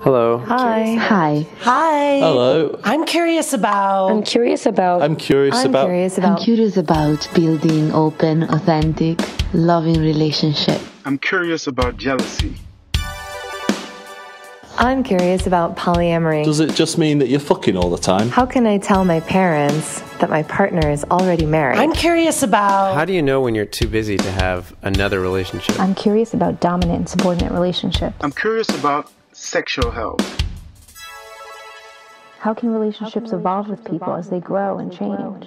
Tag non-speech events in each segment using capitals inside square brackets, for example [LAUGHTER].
Hello. Hi. Hi. Hi. Hello. I'm curious about. I'm curious about. I'm curious I'm about. curious I'm curious about building open, authentic, loving relationship. I'm curious about jealousy. I'm curious about polyamory. Does it just mean that you're fucking all the time? How can I tell my parents that my partner is already married? I'm curious about. How do you know when you're too busy to have another relationship? I'm curious about dominant and subordinate relationships. I'm curious about sexual health. How can relationships evolve with people as they grow and change?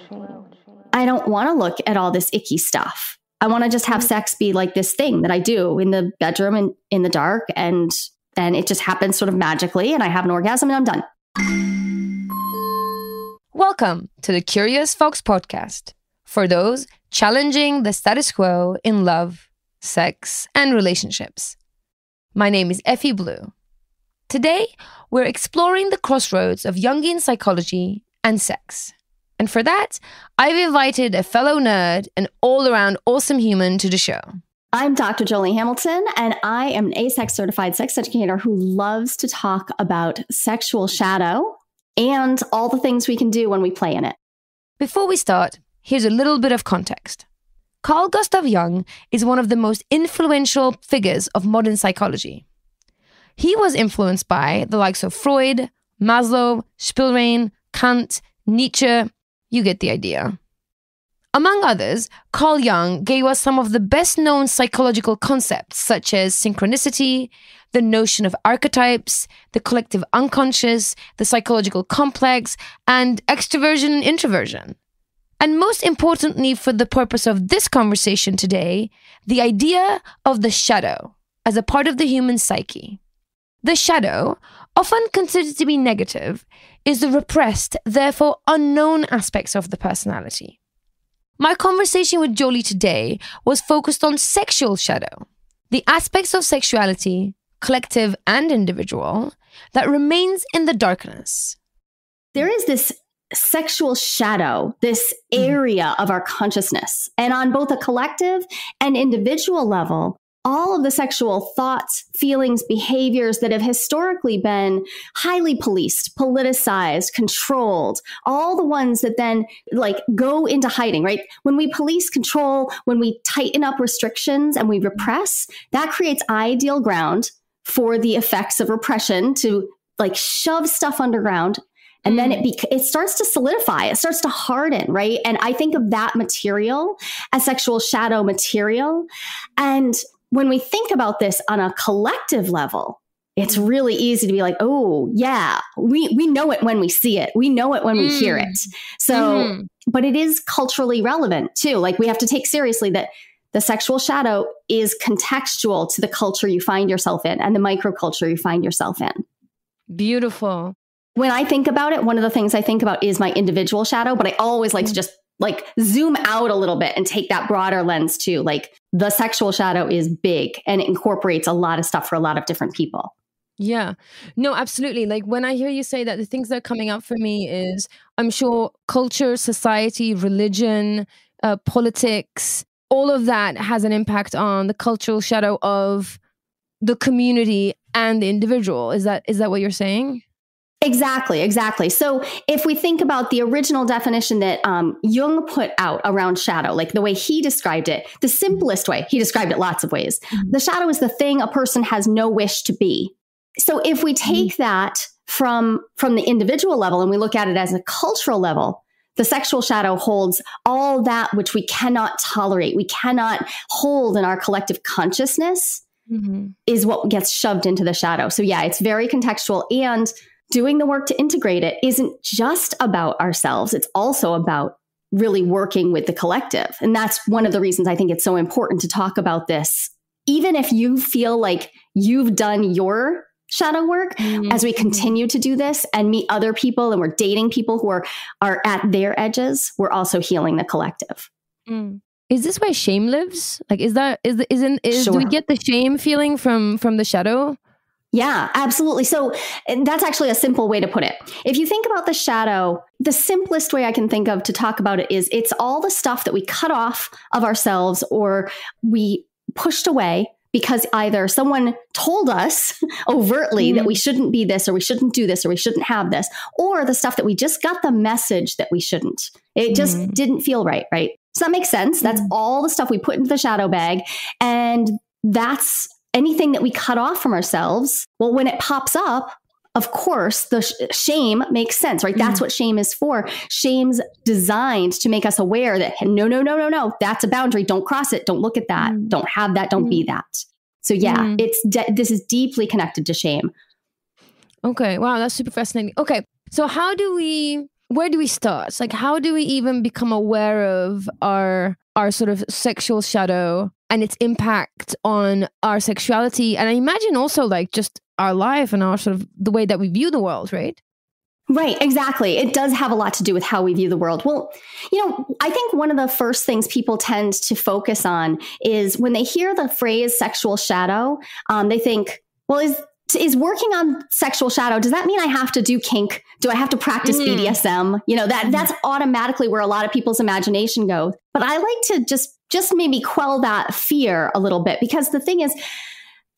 I don't want to look at all this icky stuff. I want to just have sex be like this thing that I do in the bedroom and in the dark and then it just happens sort of magically and I have an orgasm and I'm done. Welcome to the Curious Fox podcast for those challenging the status quo in love, sex, and relationships. My name is Effy Blue. Today, we're exploring the crossroads of Jungian psychology and sex. And for that, I've invited a fellow nerd and all around awesome human to the show. I'm Dr. Joli Hamilton, and I am an AASECT certified sex educator who loves to talk about sexual shadow and all the things we can do when we play in it. Before we start, here's a little bit of context. Carl Gustav Jung is one of the most influential figures of modern psychology. He was influenced by the likes of Freud, Maslow, Spielrein, Kant, Nietzsche. You get the idea. Among others, Carl Jung gave us some of the best known psychological concepts, such as synchronicity, the notion of archetypes, the collective unconscious, the psychological complex, and extroversion and introversion. And most importantly, for the purpose of this conversation today, the idea of the shadow as a part of the human psyche. The shadow, often considered to be negative, is the repressed, therefore unknown aspects of the personality. My conversation with Joli today was focused on sexual shadow, the aspects of sexuality, collective and individual, that remains in the darkness. There is this sexual shadow, this mm. area of our consciousness. And on both a collective and individual level, all of the sexual thoughts, feelings, behaviors that have historically been highly policed, politicized, controlled, all the ones that then like go into hiding, right? When we police control, when we tighten up restrictions and we repress, that creates ideal ground for the effects of repression to like shove stuff underground. And then it mm. bec- it starts to solidify it starts to harden right? And i think of that material as sexual shadow material. And when we think about this on a collective level it's really easy to be like oh yeah we we know it when we see it. We know it when we hear it. So Mhm. but it is culturally relevant too. Like we have to take seriously that the sexual shadow is contextual to the culture you find yourself in and the microculture you find yourself in. Beautiful. when I think about it, one of the things I think about is my individual shadow, but I always like to just like zoom out a little bit and take that broader lens too. Like the sexual shadow is big and it incorporates a lot of stuff for a lot of different people. Yeah. No, absolutely. Like when I hear you say that, the things that are coming up for me is I'm sure culture, society, religion, uh, politics, all of that has an impact on the cultural shadow of the community and the individual. Is that is that what you're saying? Exactly, exactly. So if we think about the original definition that um, Jung put out around shadow, like the way he described it, the simplest way, he described it lots of ways. Mm-hmm. The shadow is the thing a person has no wish to be. So if we mm-hmm. take that from from the individual level and we look at it as a cultural level, the sexual shadow holds all that which we cannot tolerate, we cannot hold in our collective consciousness mm-hmm. is what gets shoved into the shadow. So yeah, it's very contextual and doing the work to integrate it isn't just about ourselves. It's also about really working with the collective. And that's one of the reasons I think it's so important to talk about this. Even if you feel like you've done your shadow work mm-hmm. as we continue to do this and meet other people and we're dating people who are are at their edges, we're also healing the collective. Mm. Is this where shame lives? Like, is that is isn't is do we get the shame feeling from from the shadow? Yeah, absolutely. So that's actually a simple way to put it. If you think about the shadow, the simplest way I can think of to talk about it is it's all the stuff that we cut off of ourselves or we pushed away because either someone told us [LAUGHS] overtly mm-hmm. that we shouldn't be this or we shouldn't do this or we shouldn't have this, or the stuff that we just got the message that we shouldn't. It just mm-hmm. didn't feel right, right? Does that make sense. That's mm-hmm. all the stuff we put into the shadow bag. And that's anything that we cut off from ourselves. Well, when it pops up, of course, the sh- shame makes sense, right? That's mm. what shame is for. Shame's designed to make us aware that no, no, no, no, no, that's a boundary. Don't cross it. Don't look at that. Mm. Don't have that. Don't mm. be that. So yeah, mm. it's de- this is deeply connected to shame. Okay. Wow, that's super fascinating. Okay. So how do we where do we start? Like how do we even become aware of our our sort of sexual shadow and its impact on our sexuality and I imagine also like just our life and our sort of the way that we view the world, right? Right, exactly. It does have a lot to do with how we view the world. Well, you know, I think one of the first things people tend to focus on is when they hear the phrase sexual shadow, um, they think, well, is is working on sexual shadow does that mean i have to do kink do i have to practice mm. bdsm you know that that's automatically where a lot of people's imagination goes but i like to just just maybe quell that fear a little bit because the thing is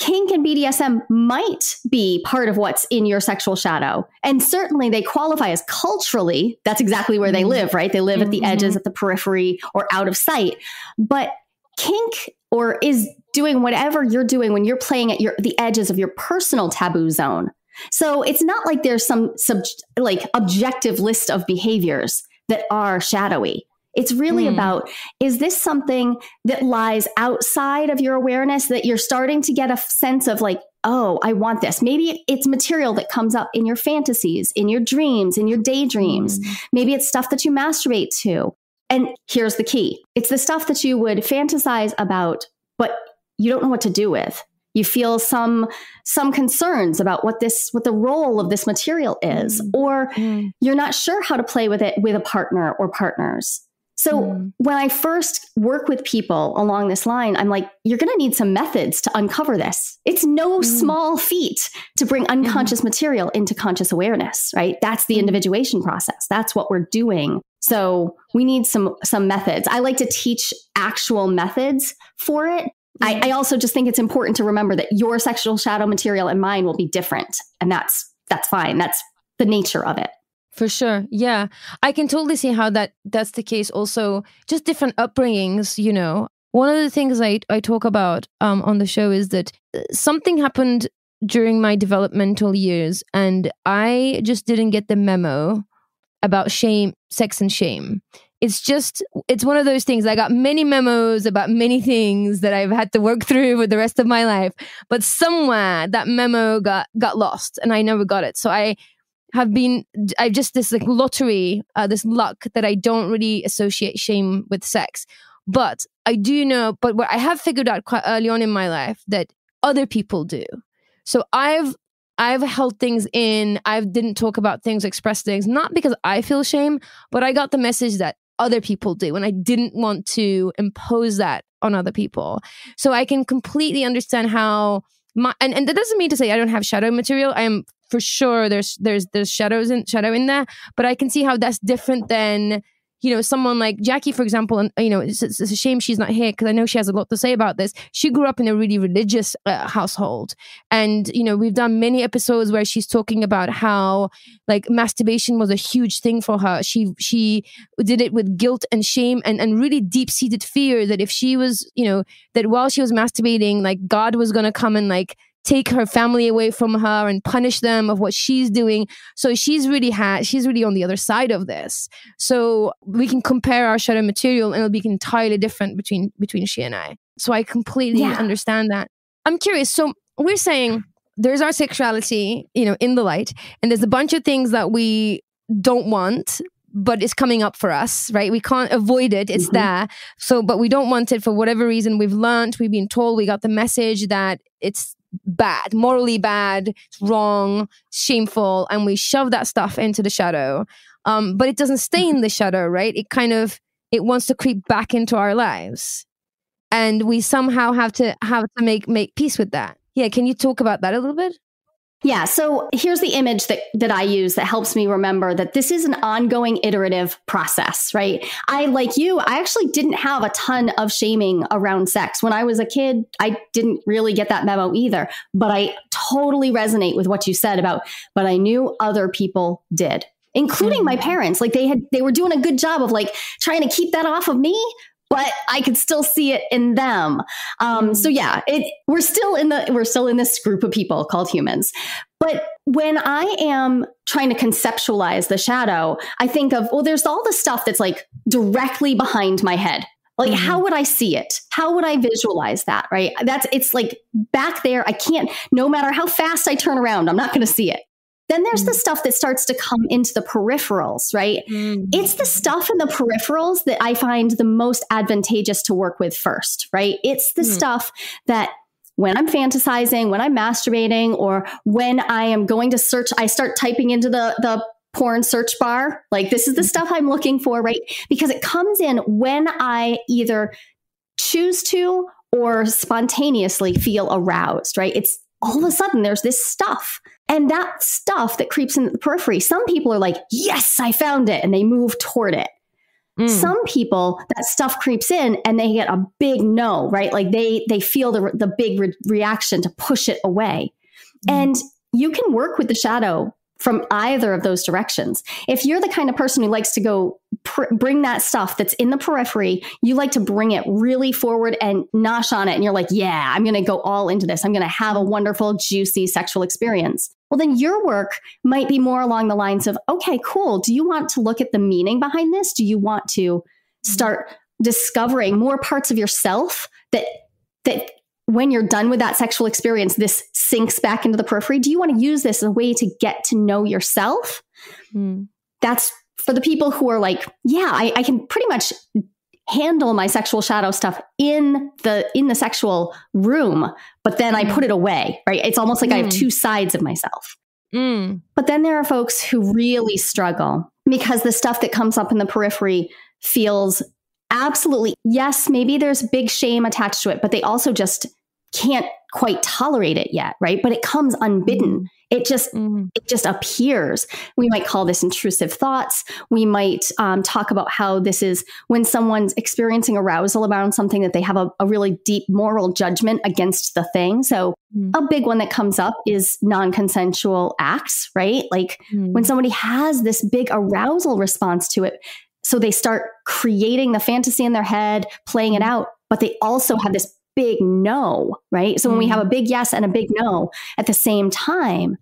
kink and BDSM might be part of what's in your sexual shadow. And certainly they qualify as culturally, that's exactly where they mm-hmm. live, right? They live mm-hmm. at the edges, mm-hmm. at the periphery, or out of sight. But kink or is doing whatever you're doing when you're playing at your the edges of your personal taboo zone. So it's not like there's some sub, like objective list of behaviors that are shadowy. It's really mm. about is this something that lies outside of your awareness that you're starting to get a sense of like, oh, I want this. Maybe it's material that comes up in your fantasies, in your dreams, in your daydreams. Mm. Maybe it's stuff that you masturbate to. And here's the key it's the stuff that you would fantasize about, but you don't know what to do with. You feel some some concerns about what this what the role of this material is, mm. or mm. you're not sure how to play with it with a partner or partners. So mm. when I first work with people along this line, I'm like, you're going to need some methods to uncover this. It's no mm. small feat to bring mm-hmm. unconscious mm. material into conscious awareness, right? That's the mm. individuation process. That's what we're doing. So we need some some methods. I like to teach actual methods for it. I, I also just think it's important to remember that your sexual shadow material and mine will be different, and that's that's fine. That's the nature of it. For sure. Yeah. I can totally see how that that's the case also just different upbringings, you know. One of the things I I talk about um on the show is that uh, something happened during my developmental years and I just didn't get the memo about shame, sex and shame. It's just it's one of those things. I got many memos about many things that I've had to work [LAUGHS] through for the rest of my life, but somewhere that memo got got lost and I never got it. So I have been I've just this like lottery, uh, this luck that I don't really associate shame with sex. But I do know, but what I have figured out quite early on in my life that other people do. So I've I've held things in. I didn't talk about things, express things, not because I feel shame, but I got the message that other people do, and I didn't want to impose that on other people. So I can completely understand how my and, and that doesn't mean to say I don't have shadow material. I am for sure there's there's there's shadows in shadow in there, but I can see how that's different than you know someone like Jackie, for example. And you know it's, it's a shame she's not here because I know she has a lot to say about this. She grew up in a really religious uh, household, and you know we've done many episodes where she's talking about how like masturbation was a huge thing for her. She she did it with guilt and shame and and really deep seated fear that if she was you know that while she was masturbating, like God was gonna come and like take her family away from her and punish them of what she's doing. So she's really had she's really on the other side of this. So we can compare our shadow material and it'll be entirely different between between she and I. So I completely yeah. understand that. I'm curious. So we're saying there's our sexuality, you know, in the light, and there's a bunch of things that we don't want but it's coming up for us, right? We can't avoid it. It's mm-hmm. there. So, but we don't want it for whatever reason. We've learned, we've been told, we got the message that it's bad, morally bad, wrong, shameful, and we shove that stuff into the shadow. Um, but it doesn't stay in the shadow, right? It kind of it wants to creep back into our lives, and we somehow have to have to make make peace with that. Yeah, can you talk about that a little bit? Yeah. So here's the image that, that I use that helps me remember that this is an ongoing iterative process, right? I, like you, I actually didn't have a ton of shaming around sex. When I was a kid, I didn't really get that memo either, but I totally resonate with what you said about, but I knew other people did. Including my mm. parents, like they had, they were doing a good job of like trying to keep that off of me, but I could still see it in them. Um, so yeah, it, we're still in the we're still in this group of people called humans. But when I am trying to conceptualize the shadow, I think of well, there's all the stuff that's like directly behind my head. Like, Mm-hmm. how would I see it? How would I visualize that? Right? That's it's like back there. I can't. No matter how fast I turn around, I'm not going to see it. Then there's the mm. stuff that starts to come into the peripherals, right? Mm. It's the stuff in the peripherals that I find the most advantageous to work with first, right? It's the hmm. stuff that when I'm fantasizing, when I'm masturbating, or when I am going to search, I start typing into the, the porn search bar. Like, this is the mm. stuff I'm looking for, right? Because it comes in when I either choose to or spontaneously feel aroused, right? It's all of a sudden there's this stuff. And that stuff that creeps into the periphery, some people are like, yes, I found it. And they move toward it. Mm. Some people, that stuff creeps in and they get a big no, right? Like they they feel the the big re- reaction to push it away. And you can work with the shadow from either of those directions. If you're the kind of person who likes to go pr- bring that stuff that's in the periphery, you like to bring it really forward and nosh on it. And you're like, yeah, I'm going to go all into this. I'm going to have a wonderful, juicy sexual experience. Well, then your work might be more along the lines of, okay, cool. Do you want to look at the meaning behind this? Do you want to start mm-hmm. discovering more parts of yourself that, that when you're done with that sexual experience, this sinks back into the periphery. Do you want to use this as a way to get to know yourself? Mm. That's for the people who are like, yeah, I, I can pretty much handle my sexual shadow stuff in the in the sexual room, but then I put it away. Right? It's almost like I have Mm. two sides of myself. Mm. But then there are folks who really struggle because the stuff that comes up in the periphery feels absolutely, yes, maybe there's big shame attached to it, but they also just can't quite tolerate it yet, right? But it comes unbidden. It just Mm. it just appears. We might call this intrusive thoughts. We might um, talk about how this is when someone's experiencing arousal around something that they have a, a really deep moral judgment against the thing. So Mm. a big one that comes up is non-consensual acts, right? Like Mm. when somebody has this big arousal response to it, so they start creating the fantasy in their head, playing it out, but they also have this big no, right? So when we have a big yes and a big no at the same time,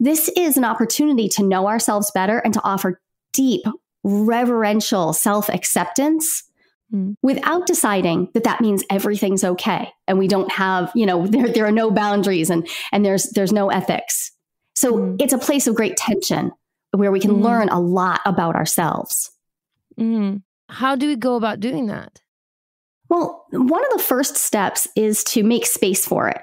this is an opportunity to know ourselves better and to offer deep, reverential self acceptance Mm. without deciding that that means everything's okay and we don't have you know [LAUGHS] there, there are no boundaries and and there's there's no ethics so Mm. it's a place of great tension where we can Mm. learn a lot about ourselves Mm. How do we go about doing that? Well one of the first steps is to make space for it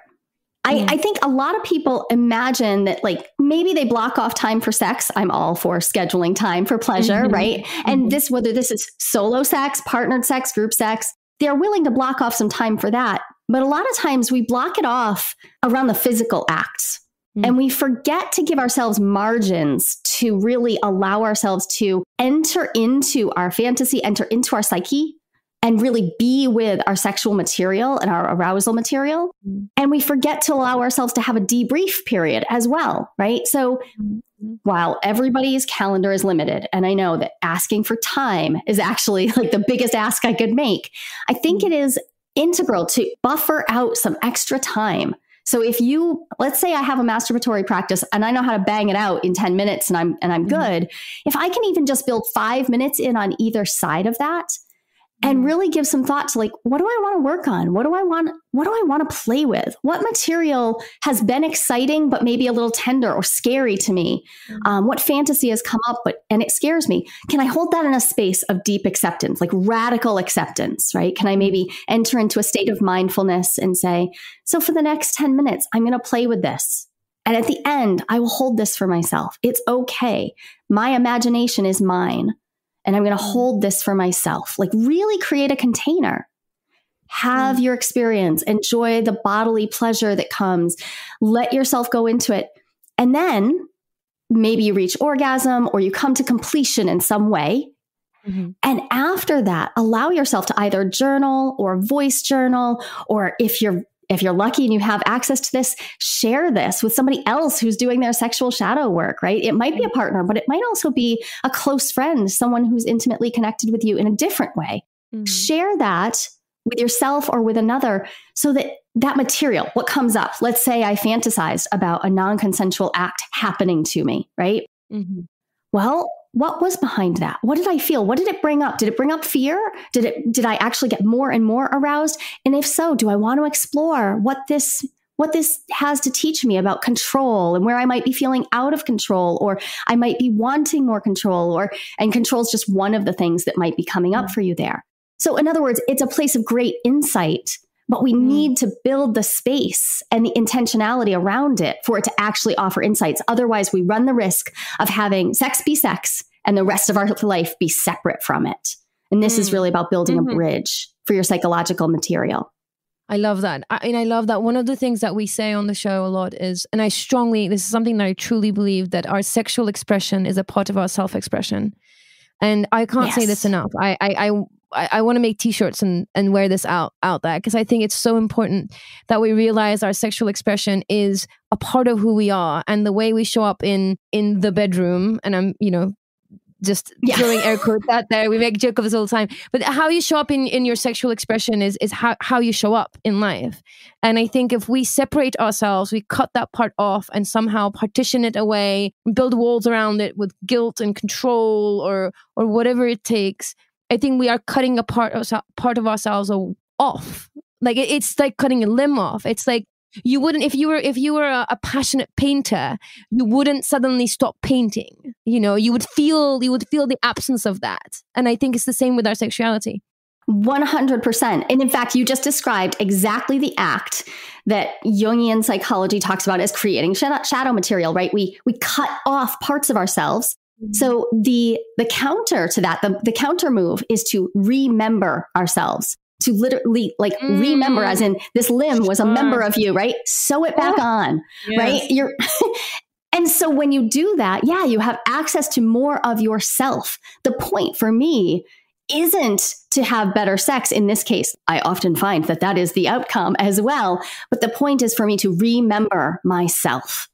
I. I think a lot of people imagine that like maybe they block off time for sex. I'm all for scheduling time for pleasure, Mhm. right? And this, whether this is solo sex, partnered sex, group sex, they're willing to block off some time for that. But a lot of times we block it off around the physical acts. Mm. And we forget to give ourselves margins to really allow ourselves to enter into our fantasy, enter into our psyche, and really be with our sexual material and our arousal material. Mm. And we forget to allow ourselves to have a debrief period as well, right? So mm-hmm. while everybody's calendar is limited, and I know that asking for time is actually [LAUGHS] like the biggest ask I could make, I think mm-hmm. it is integral to buffer out some extra time. So if you let's say I have a masturbatory practice and I know how to bang it out in 10 minutes and I'm and I'm good, if I can even just build 5 minutes in on either side of that, and mm. really give some thought to like what do i want to work on? What do i want what do i want to play with? What material has been exciting but maybe a little tender or scary to me? Mm. Um, what fantasy has come up but and it scares me. Can i hold that in a space of deep acceptance like radical acceptance right? Can i mm. maybe enter into a state of mindfulness and say so for the next 10 minutes i'm going to play with this and at the end i will hold this for myself. It's okay. My imagination is mine and I'm going to hold this for myself. Like, really create a container. Have your experience, enjoy the bodily pleasure that comes, let yourself go into it. And then maybe you reach orgasm or you come to completion in some way. Mm-hmm. And after that, allow yourself to either journal or voice journal, or if you're if you're lucky and you have access to this, share this with somebody else who's doing their sexual shadow work, right? It might be a partner, but it might also be a close friend, someone who's intimately connected with you in a different way. Mm-hmm. Share that with yourself or with another so that that material, what comes up, let's say I fantasized about a non consensual act happening to me, right? Mm-hmm. Well, what was behind that? What did i feel? What did it bring up? Did it bring up fear? Did it did i actually get more and more aroused? And if so do i want to explore what this what this has to teach me about control and where i might be feeling out of control or i might be wanting more control or and control is just one of the things that might be coming up mm. for you there. So in other words it's a place of great insight but we mm. need to build the space and the intentionality around it for it to actually offer insights. Otherwise, we run the risk of having sex be sex and the rest of our life be separate from it. And this mm. is really about building mm-hmm. a bridge for your psychological material. I love that. I mean, I love that. One of the things that we say on the show a lot is, and I strongly, this is something that I truly believe that our sexual expression is a part of our self expression. And I can't yes. say this enough. I, I, I I, I want to make t-shirts and, and wear this out out there because I think it's so important that we realize our sexual expression is a part of who we are and the way we show up in in the bedroom and I'm you know just yeah. throwing air quotes out there. We make joke of this all the time. But how you show up in, in your sexual expression is is how, how you show up in life. And I think if we separate ourselves, we cut that part off and somehow partition it away, build walls around it with guilt and control or or whatever it takes, I think we are cutting a part of, part of ourselves off. Like it's like cutting a limb off. It's like you wouldn't if you were if you were a, a, passionate painter, you wouldn't suddenly stop painting. You know, you would feel you would feel the absence of that. And I think it's the same with our sexuality. 100%. And in fact, you just described exactly the act that Jungian psychology talks about as creating shadow material, right? We we cut off parts of ourselves so the the counter to that, the, the counter move is to remember ourselves. To literally like mm. remember as in this limb was a member of you, right? Sew it back on. Yes. Right? You're [LAUGHS] And so when you do that, yeah, you have access to more of yourself. The point for me isn't to have better sex in this case. I often find that that is the outcome as well. But the point is for me to remember myself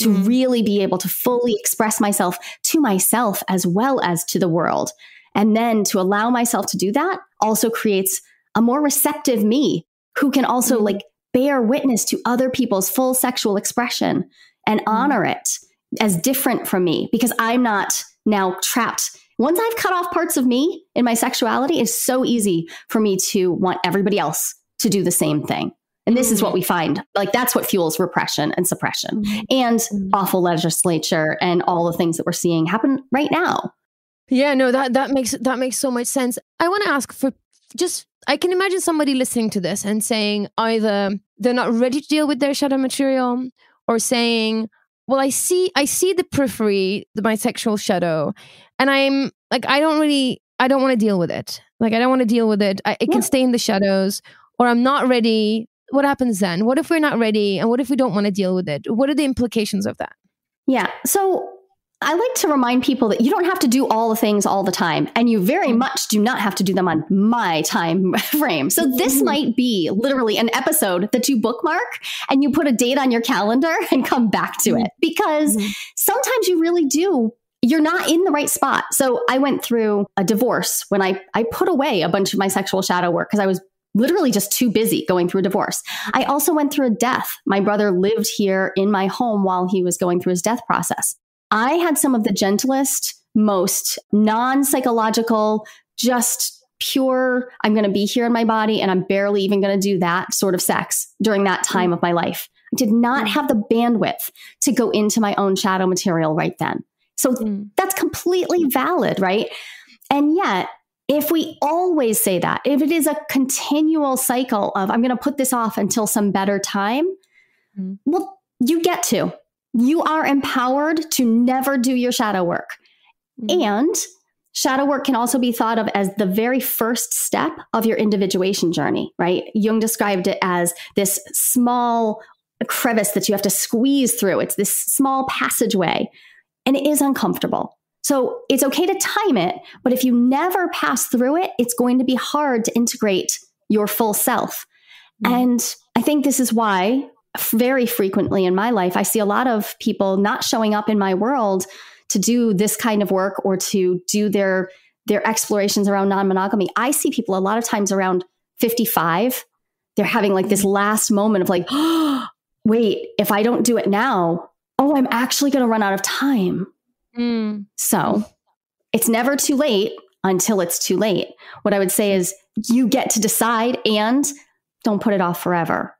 to mm-hmm. really be able to fully express myself to myself as well as to the world. And then to allow myself to do that also creates a more receptive me who can also mm-hmm. like bear witness to other people's full sexual expression and mm-hmm. honor it as different from me because I'm not now trapped. Once I've cut off parts of me in my sexuality, it's so easy for me to want everybody else to do the same thing. And this is what we find. Like that's what fuels repression and suppression mm-hmm. and mm-hmm. awful legislature and all the things that we're seeing happen right now. Yeah, no, that that makes that makes so much sense. I want to ask for just I can imagine somebody listening to this and saying either they're not ready to deal with their shadow material or saying, well, I see I see the periphery, the, my sexual shadow, and I'm like I don't really I don't want to deal with it. Like I don't want to deal with it. I, it yeah. can stay in the shadows or I'm not ready what happens then? What if we're not ready? And what if we don't want to deal with it? What are the implications of that? Yeah. So I like to remind people that you don't have to do all the things all the time, and you very mm. much do not have to do them on my time [LAUGHS] frame. So, this mm-hmm. might be literally an episode that you bookmark and you put a date on your calendar [LAUGHS] and come back to mm-hmm. it because mm-hmm. sometimes you really do. You're not in the right spot. So I went through a divorce when I, I put away a bunch of my sexual shadow work because I was literally just too busy going through a divorce. I also went through a death. My brother lived here in my home while he was going through his death process. I had some of the gentlest, most non psychological, just pure, I'm going to be here in my body and I'm barely even going to do that sort of sex during that time mm. of my life. I did not mm. have the bandwidth to go into my own shadow material right then. So mm. that's completely valid, right? And yet, if we always say that, if it is a continual cycle of, I'm going to put this off until some better time, mm-hmm. well, you get to. You are empowered to never do your shadow work. Mm-hmm. And shadow work can also be thought of as the very first step of your individuation journey, right? Jung described it as this small crevice that you have to squeeze through. It's this small passageway and it is uncomfortable. So it's okay to time it, but if you never pass through it, it's going to be hard to integrate your full self. Mm-hmm. And I think this is why very frequently in my life, I see a lot of people not showing up in my world to do this kind of work or to do their their explorations around non-monogamy. I see people a lot of times around 55. They're having like this last moment of like, oh, [GASPS] wait, if I don't do it now, oh, I'm actually going to run out of time. Mm. So it's never too late until it's too late. What I would say is you get to decide and don't put it off forever.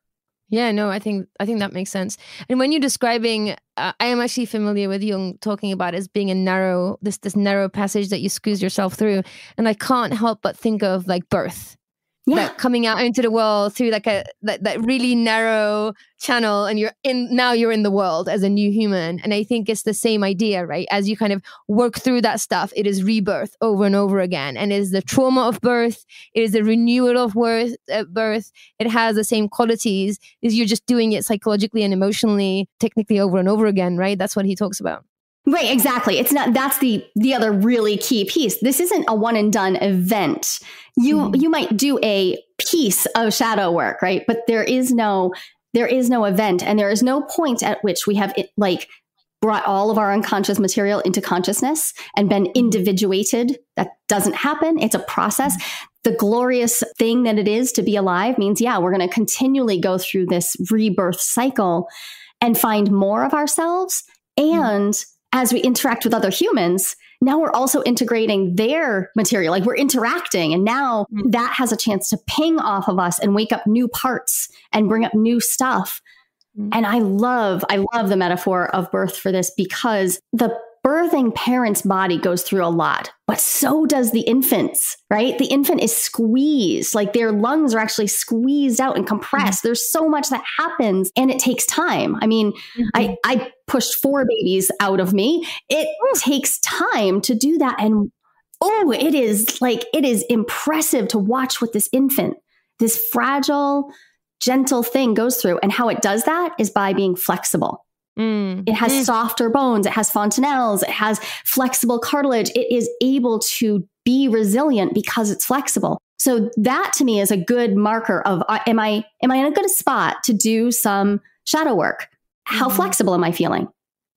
Yeah, no, I think I think that makes sense. And when you're describing, uh, I am actually familiar with Jung talking about as being a narrow this this narrow passage that you squeeze yourself through, and I can't help but think of like birth yeah. coming out into the world through like a that, that really narrow channel and you're in now you're in the world as a new human. And i think it's the same idea right? As you kind of work through that stuff it is rebirth over and over again. And it is the trauma of birth it is the renewal of worth, uh, birth. It has the same qualities. Is you're just doing it psychologically and emotionally technically over and over again right? That's what he talks about Right, exactly. It's not that's the the other really key piece. This isn't a one and done event. You mm you might do a piece of shadow work, right? But there is no there is no event and there is no point at which we have it, like brought all of our unconscious material into consciousness and been mm-hmm. individuated. That doesn't happen. It's a process. Mm-hmm. The glorious thing that it is to be alive means, yeah, we're going to continually go through this rebirth cycle and find more of ourselves mm-hmm. and mm as we interact with other humans, now we're also integrating their material. Like we're interacting, and now mm-hmm. that has a chance to ping off of us and wake up new parts and bring up new stuff. Mm-hmm. And I love, I love the metaphor of birth for this because the birthing parent's body goes through a lot, but so does the infant's, right? The infant is squeezed, like their lungs are actually squeezed out and compressed. Mm-hmm. There's so much that happens and it takes time. I mean, mm-hmm. I, I pushed four babies out of me. It takes time to do that. And oh, it is like, it is impressive to watch what this infant, this fragile, gentle thing goes through. And how it does that is by being flexible. Mm. It has mm. softer bones, it has fontanelles, it has flexible cartilage. It is able to be resilient because it's flexible. So that to me is a good marker of uh, am I am I in a good spot to do some shadow work? How mm. flexible am I feeling?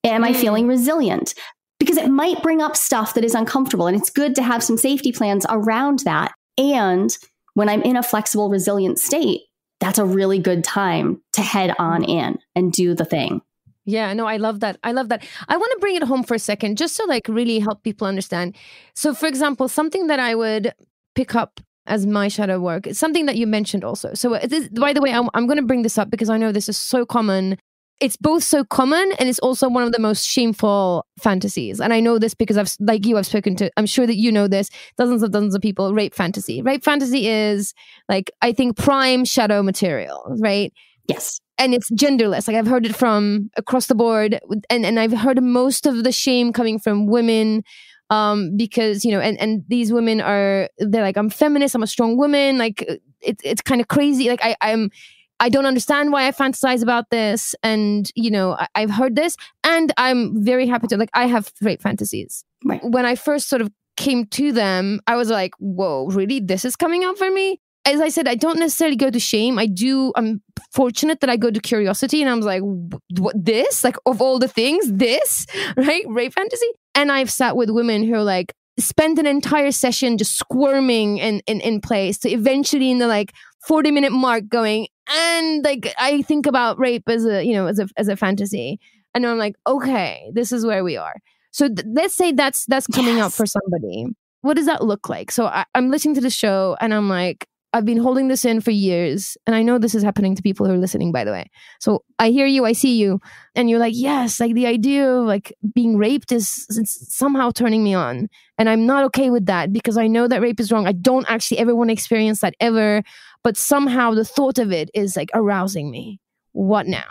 Am I mm. feeling resilient? Because it might bring up stuff that is uncomfortable and it's good to have some safety plans around that. And when I'm in a flexible resilient state, that's a really good time to head on mm. in and do the thing. Yeah, no, I love that. I love that. I want to bring it home for a second, just to like really help people understand. So, for example, something that I would pick up as my shadow work, it's something that you mentioned also. So, this, by the way, I'm, I'm going to bring this up because I know this is so common. It's both so common and it's also one of the most shameful fantasies. And I know this because I've, like you, I've spoken to, I'm sure that you know this, dozens of dozens of people, rape fantasy. Rape fantasy is like, I think, prime shadow material, right? Yes and it's genderless like i've heard it from across the board and and i've heard most of the shame coming from women um because you know and and these women are they're like i'm feminist i'm a strong woman like it, it's kind of crazy like i i'm I don't understand why I fantasize about this. And, you know, I, have heard this and I'm very happy to, like, I have rape fantasies. Right. When I first sort of came to them, I was like, whoa, really? This is coming up for me? as I said, I don't necessarily go to shame. I do. I'm fortunate that I go to curiosity, and I'm like, what this? Like of all the things, this [LAUGHS] right? Rape fantasy. And I've sat with women who are like spent an entire session just squirming in in, in place to eventually in the like 40 minute mark going and like I think about rape as a you know as a as a fantasy, and I'm like, okay, this is where we are. So th- let's say that's that's coming yes. up for somebody. What does that look like? So I, I'm listening to the show, and I'm like I've been holding this in for years. And I know this is happening to people who are listening, by the way. So I hear you, I see you. And you're like, yes, like the idea of like being raped is somehow turning me on. And I'm not okay with that because I know that rape is wrong. I don't actually ever want to experience that ever. But somehow the thought of it is like arousing me. What now?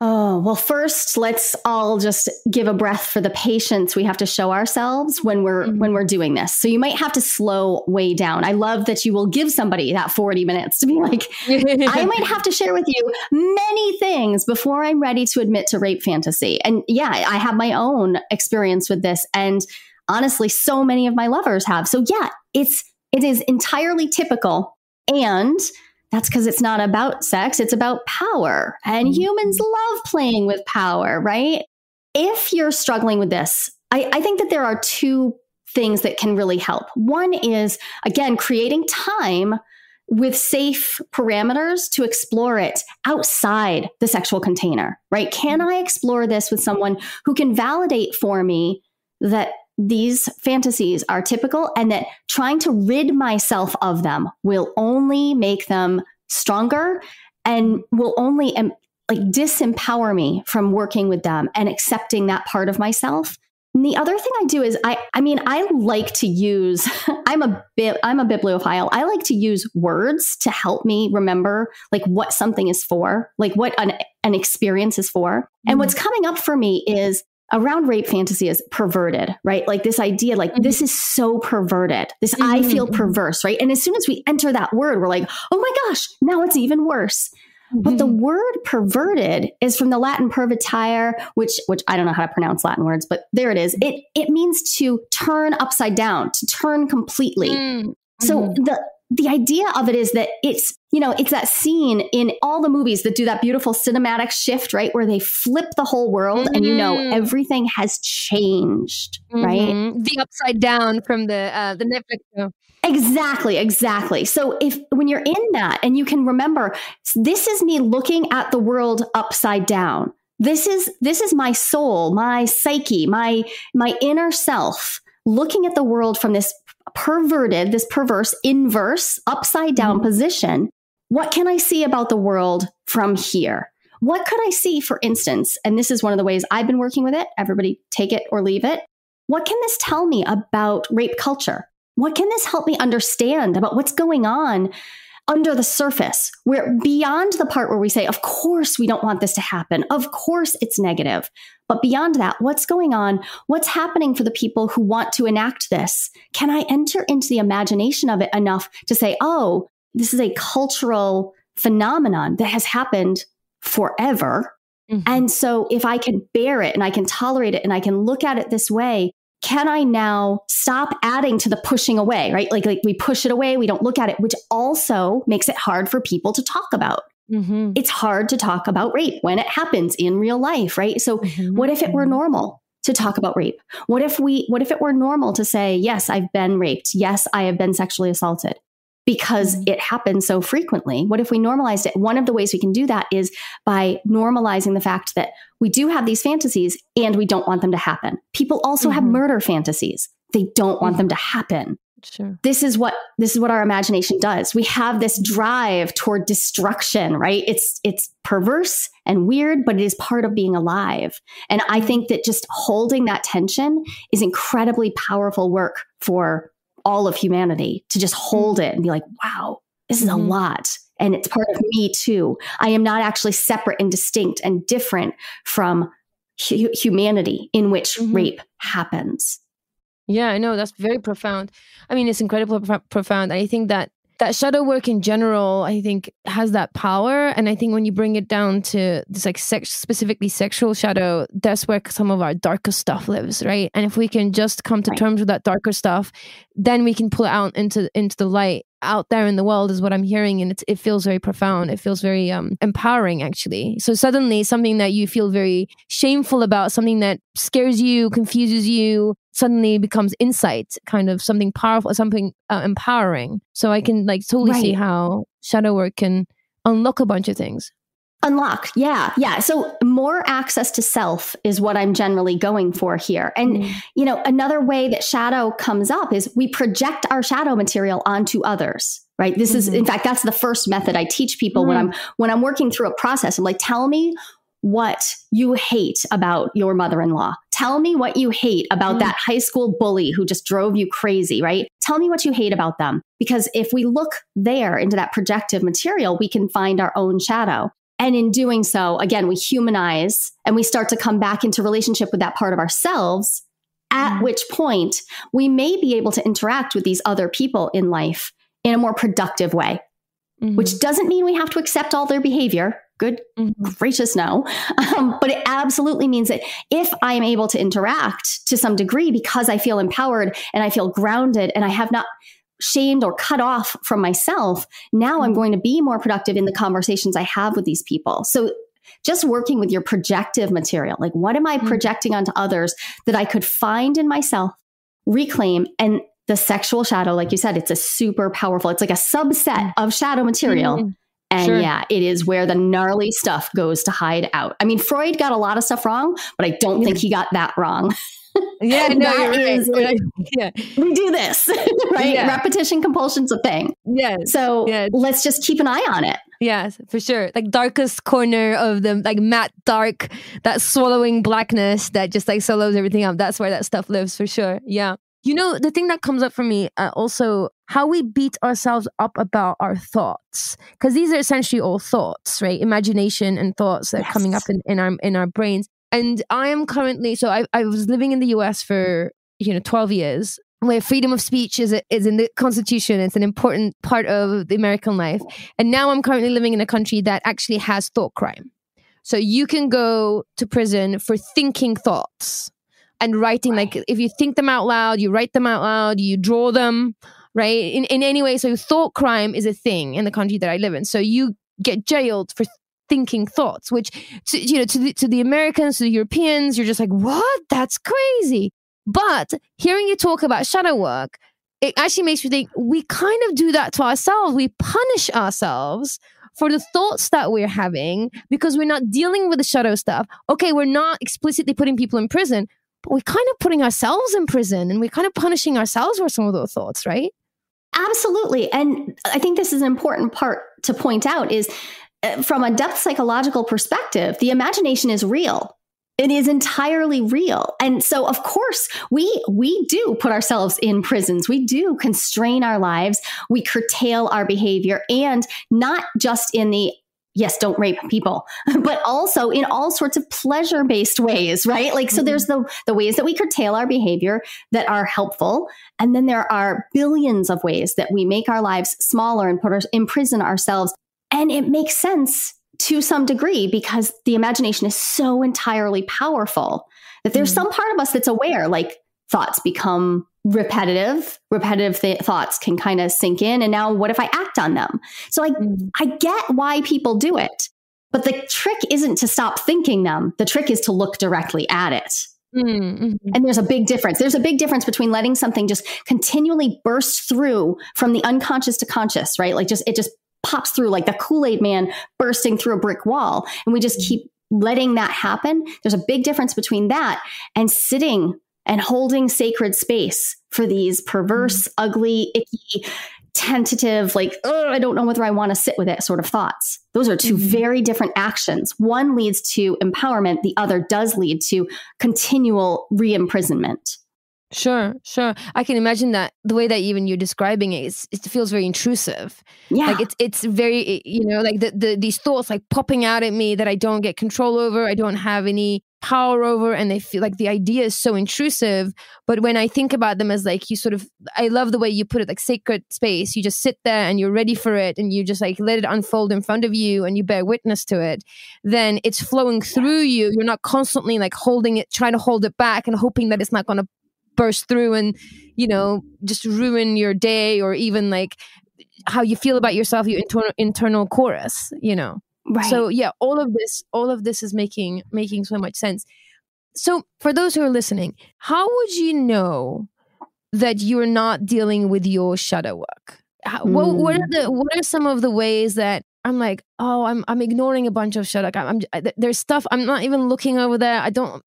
Oh, well, first, let's all just give a breath for the patience we have to show ourselves when we're mm-hmm. when we're doing this. So you might have to slow way down. I love that you will give somebody that 40 minutes to be like, [LAUGHS] I might have to share with you many things before I'm ready to admit to rape fantasy. And yeah, I have my own experience with this and honestly so many of my lovers have. So yeah, it's it is entirely typical and that's because it's not about sex, it's about power. And mm-hmm. humans love playing with power, right? If you're struggling with this, I, I think that there are two things that can really help. One is, again, creating time with safe parameters to explore it outside the sexual container, right? Can I explore this with someone who can validate for me that these fantasies are typical and that trying to rid myself of them will only make them stronger and will only um, like disempower me from working with them and accepting that part of myself. And the other thing I do is I I mean I like to use [LAUGHS] I'm a bit I'm a bibliophile. I like to use words to help me remember like what something is for, like what an an experience is for. Mm-hmm. And what's coming up for me is around rape fantasy is perverted, right? Like this idea, like mm-hmm. this is so perverted. This mm-hmm. I feel perverse, right? And as soon as we enter that word, we're like, oh my gosh, now it's even worse. Mm-hmm. But the mm-hmm. word perverted is from the Latin pervertire, which which I don't know how to pronounce Latin words, but there it is. It it means to turn upside down, to turn completely. Mm-hmm. So the the idea of it is that it's you know it's that scene in all the movies that do that beautiful cinematic shift right where they flip the whole world mm-hmm. and you know mm-hmm. everything has changed mm-hmm. right the upside down from the uh, the netflix show Exactly, exactly. So if when you're in that and you can remember this is me looking at the world upside down. This is this is my soul, my psyche, my my inner self looking at the world from this perverted, this perverse, inverse, upside down mm-hmm. position, what can I see about the world from here? What could I see, for instance? And this is one of the ways I've been working with it. Everybody take it or leave it. What can this tell me about rape culture? What can this help me understand about what's going on under the surface, where beyond the part where we say, of course, we don't want this to happen. Of course, it's negative. But beyond that, what's going on? What's happening for the people who want to enact this? Can I enter into the imagination of it enough to say, oh, this is a cultural phenomenon that has happened forever. Mm-hmm. And so if I can bear it and I can tolerate it and I can look at it this way, can I now stop adding to the pushing away, right? Like, like we push it away, we don't look at it, which also makes it hard for people to talk about. Mm-hmm. It's hard to talk about rape when it happens in real life, right? So, mm-hmm. what if it were normal to talk about rape? What if we, what if it were normal to say, yes, I've been raped. Yes, I have been sexually assaulted because mm-hmm. it happens so frequently. What if we normalized it? One of the ways we can do that is by normalizing the fact that we do have these fantasies and we don't want them to happen. People also mm-hmm. have murder fantasies. They don't want them to happen. Sure. This is what this is what our imagination does. We have this drive toward destruction, right? It's it's perverse and weird, but it is part of being alive. And I mm-hmm. think that just holding that tension is incredibly powerful work for all of humanity to just hold it and be like, wow, this is mm-hmm. a lot. And it's part of me too. I am not actually separate and distinct and different from hu- humanity in which mm-hmm. rape happens. Yeah, I know that's very profound. I mean, it's incredibly pro- profound. I think that that shadow work in general, I think, has that power. And I think when you bring it down to this like sex, specifically sexual shadow, that's where some of our darker stuff lives, right? And if we can just come to right. terms with that darker stuff, then we can pull it out into into the light out there in the world is what I'm hearing, and it, it feels very profound. It feels very um, empowering, actually. So suddenly, something that you feel very shameful about, something that scares you, confuses you, suddenly becomes insight, kind of something powerful, something uh, empowering. So I can like totally right. see how shadow work can unlock a bunch of things. Unlock. Yeah. Yeah. So more access to self is what I'm generally going for here. And, mm. you know, another way that shadow comes up is we project our shadow material onto others. Right. This mm-hmm. is, in fact, that's the first method I teach people mm. when I'm, when I'm working through a process. I'm like, tell me what you hate about your mother-in-law. Tell me what you hate about mm. that high school bully who just drove you crazy, right? Tell me what you hate about them. Because if we look there into that projective material, we can find our own shadow. And in doing so, again, we humanize and we start to come back into relationship with that part of ourselves, at Mm-hmm. which point we may be able to interact with these other people in life in a more productive way, Mhm. which doesn't mean we have to accept all their behavior. Good Mhm. gracious, no. Um, but it absolutely means that if I am able to interact to some degree because I feel empowered and I feel grounded and I have not shamed or cut off from myself, now I'm going to be more productive in the conversations I have with these people. So just working with your projective material, like what am I Mhm. projecting onto others that I could find in myself, reclaim, and the sexual shadow, like you said, it's a super powerful, it's like a subset of shadow material. Mhm. And Sure. yeah, it is where the gnarly stuff goes to hide out. I mean, Freud got a lot of stuff wrong, but I don't think he got that wrong. [LAUGHS] Yeah, no, you're right. [LAUGHS] is, like- [LAUGHS] yeah, we do this, [LAUGHS] right? Yeah. Repetition compulsion's a thing. Yeah. So Yes. let's just keep an eye on it. yes, for sure. Like darkest corner of the like matte dark, that swallowing blackness that just like swallows everything up. That's where that stuff lives for sure. Yeah. You know, the thing that comes up for me uh, also how we beat ourselves up about our thoughts because these are essentially all thoughts, right? Imagination and thoughts that are coming up in, in our in our brains. And I am currently so I I was living in the US for you know 12 years where freedom of speech is a, is in the constitution. It's an important part of the american life. And now i'm currently living in a country that actually has thought crime. So you can go to prison for thinking thoughts and writing like if you think them out loud you write them out loud you draw them right? In, in any way. So thought crime is a thing in the country that i live in. So you get jailed for thinking thoughts which to, you know to the, to the americans to the europeans you're just like what that's crazy but hearing you talk about shadow work, it actually makes me think we kind of do that to ourselves. We punish ourselves for the thoughts that we're having because we're not dealing with the shadow stuff. Okay, we're not explicitly putting people in prison, but we're kind of putting ourselves in prison and we're kind of punishing ourselves for some of those thoughts, right? Absolutely. And I think this is an important part to point out is Uh, from a depth psychological perspective, the imagination is real. It is entirely real. And so of course, we we do put ourselves in prisons. We do constrain our lives. We curtail our behavior and not just in the yes, don't rape people, [LAUGHS] but also in all sorts of pleasure based ways, right? Like, so mm-hmm. there's the, the ways that we curtail our behavior that are helpful. And then there are billions of ways that we make our lives smaller and put our, imprison ourselves. And it makes sense to some degree because the imagination is so entirely powerful that there's some part of us that's aware, like thoughts become repetitive repetitive th- thoughts can kind of sink in. And now what if i act on them? So i i get why people do it but the trick isn't to stop thinking them. The trick is to look directly at it. Mm-hmm. and there's a big difference. There's a big difference between letting something just continually burst through from the unconscious to conscious right? Like just it just pops through like the kool-aid man bursting through a brick wall and we just keep letting that happen there's a big difference between that and sitting and holding sacred space for these perverse, mm. ugly, icky, tentative, like, oh, I don't know whether I want to sit with it sort of thoughts. Those are 2 mm-hmm. very different actions. One leads to empowerment, the other does lead to continual re imprisonment. Sure, sure. I can imagine that the way that even you're describing it, it's, it feels very intrusive. Yeah. Like it's it's very you know like the, the these thoughts like popping out at me that I don't get control over, I don't have any power over, and they feel like the idea is so intrusive. But when I think about them as like you sort of, I love the way you put it, like sacred space. You just sit there and you're ready for it, and you just like let it unfold in front of you, and you bear witness to it. Then it's flowing through you. You're not constantly like holding it, trying to hold it back, and hoping that it's not going to burst through and you know just ruin your day or even like how you feel about yourself your internal internal chorus you know right. so yeah all of this all of this is making making so much sense so for those who are listening how would you know that you're not dealing with your shadow work how, what, what are the what are some of the ways that I'm like, oh, I'm I'm ignoring a bunch of shadow. I'm, I'm there's stuff I'm not even looking over there. I don't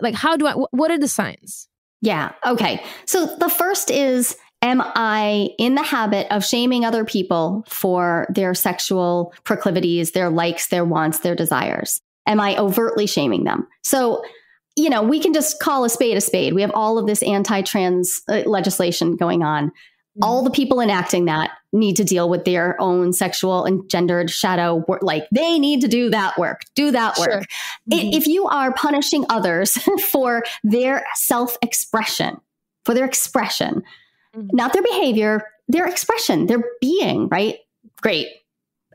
like. How do I? What are the signs? Yeah. Okay. So the first is Am I in the habit of shaming other people for their sexual proclivities, their likes, their wants, their desires? Am I overtly shaming them? So, you know, we can just call a spade a spade. We have all of this anti trans uh, legislation going on. All the people enacting that need to deal with their own sexual and gendered shadow work. Like they need to do that work, do that work. Sure. I- If you are punishing others [LAUGHS] for their self expression, for their expression, Mhm. not their behavior, their expression, their being, right? Great.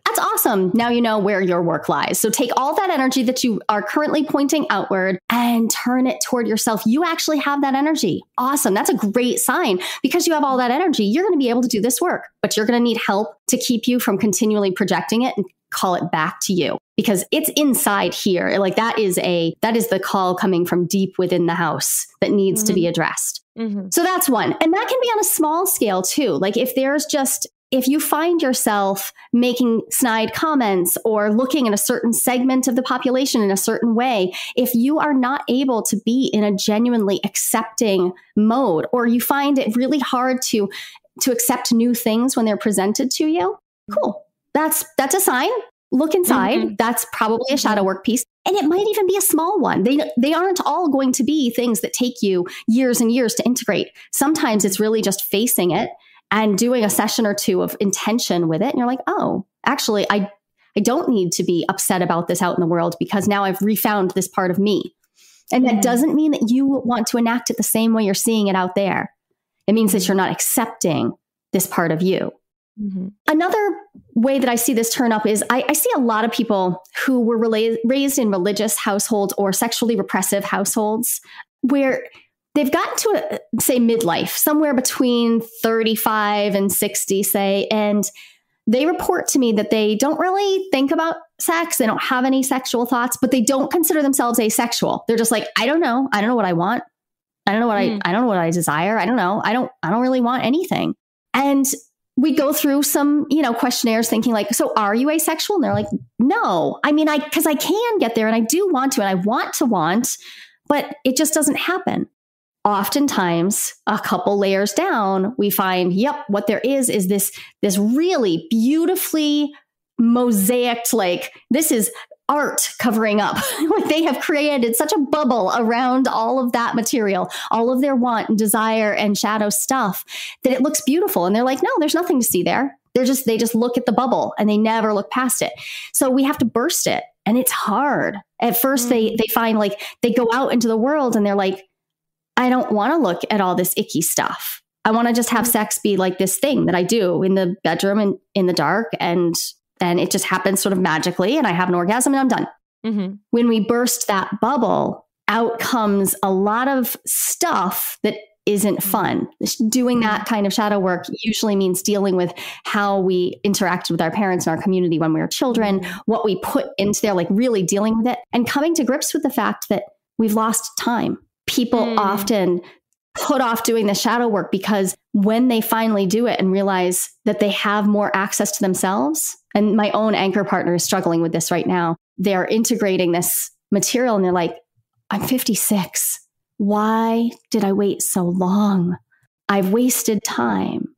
That's awesome. Now you know where your work lies. So take all that energy that you are currently pointing outward and turn it toward yourself. You actually have that energy. Awesome. That's a great sign because you have all that energy. You're going to be able to do this work, but you're going to need help to keep you from continually projecting it and call it back to you because it's inside here. Like that is a that is the call coming from deep within the house that needs to be addressed. Mhm. So that's one. And that can be on a small scale too. Like if there's just, if you find yourself making snide comments or looking at a certain segment of the population in a certain way, if you are not able to be in a genuinely accepting mode, or you find it really hard to, to accept new things when they're presented to you, cool. That's, that's a sign. Look inside. Mhm. That's probably a shadow work piece. And it might even be a small one. They, they aren't all going to be things that take you years and years to integrate. Sometimes it's really just facing it and doing a session or two of intention with it. And you're like, oh, actually, I, I don't need to be upset about this out in the world because now I've refound this part of me. And that Mhm. doesn't mean that you want to enact it the same way you're seeing it out there. It means that you're not accepting this part of you. Mhm. Another way that I see this turn up is I, I see a lot of people who were rela- raised in religious households or sexually repressive households where they've gotten to a, say midlife, somewhere between 35 and 60, say, and they report to me that they don't really think about sex. They don't have any sexual thoughts, but they don't consider themselves asexual. They're just like, I don't know. I don't know what I want. I don't know what Mm. I, I don't know what I desire. I don't know. I don't, I don't really want anything. And we go through some, you know, questionnaires thinking like, so are you asexual? And they're like, no. I mean, I, cause I can get there and I do want to, and I want to want, but it just doesn't happen. Oftentimes, a couple layers down, we find, yep, what there is is this, this really beautifully mosaicked, like this is art covering up. [LAUGHS] like they have created such a bubble around all of that material, all of their want and desire and shadow stuff that it looks beautiful. And they're like, no, there's nothing to see there. They're just, they just look at the bubble and they never look past it. So we have to burst it. And it's hard. At first they mm. they find like they go out into the world and they're like, I don't want to look at all this icky stuff. I want to just have mm-hmm. sex be like this thing that I do in the bedroom and in the dark and and it just happens sort of magically and I have an orgasm and I'm done Mhm. when we burst that bubble, out comes a lot of stuff that isn't mm-hmm. fun. Doing that mm-hmm. kind of shadow work usually means dealing with how we interacted with our parents and our community when we were children, what we put into there, like really dealing with it and coming to grips with the fact that we've lost time. People Mm. often put off doing the shadow work because when they finally do it and realize that they have more access to themselves, and my own anchor partner is struggling with this right now, they're integrating this material and they're like, I'm 56. Why did I wait so long? I've wasted time.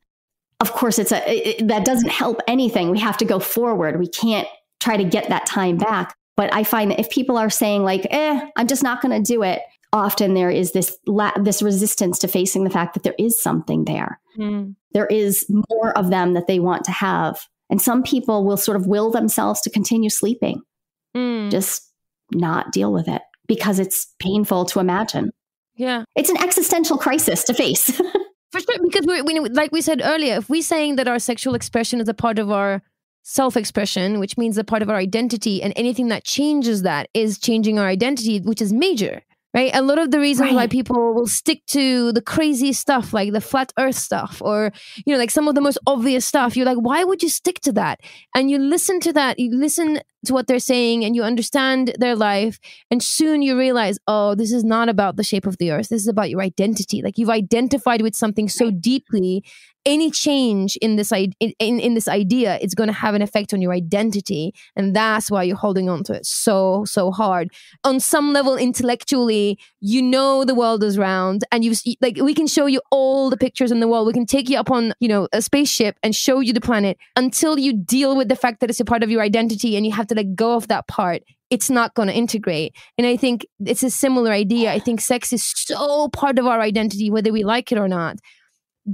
Of course, it's a it, it- that doesn't help anything. We have to go forward. We can't try to get that time back. But I find that if people are saying like, "Eh, I'm just not going to do it," often there is this la- this resistance to facing the fact that there is something there. Mm. There is more of them that they want to have, and some people will sort of will themselves to continue sleeping Mm. just not deal with it because it's painful to imagine. Yeah. It's an existential crisis to face. [LAUGHS] For sure, because we, we, like we said earlier, if we're saying that our sexual expression is a part of our self-expression, which means a part of our identity, and anything that changes that is changing our identity, which is major, right? A lot of the reasons why people will stick to the crazy stuff, like the flat Earth stuff, or you know, like some of the most obvious stuff, you're like, why would you stick to that? And you listen to that, you listen to what they're saying, and you understand their life, and soon you realize, oh, this is not about the shape of the Earth. This is about your identity. Like you've identified with something so deeply any change in this in, in, in this idea it's going to have an effect on your identity and that's why you're holding on to it so so hard on some level intellectually you know the world is round and you like we can show you all the pictures in the world we can take you up on you know a spaceship and show you the planet until you deal with the fact that it's a part of your identity and you have to let go of that part it's not going to integrate. And I think it's a similar idea. I think sex is so part of our identity, whether we like it or not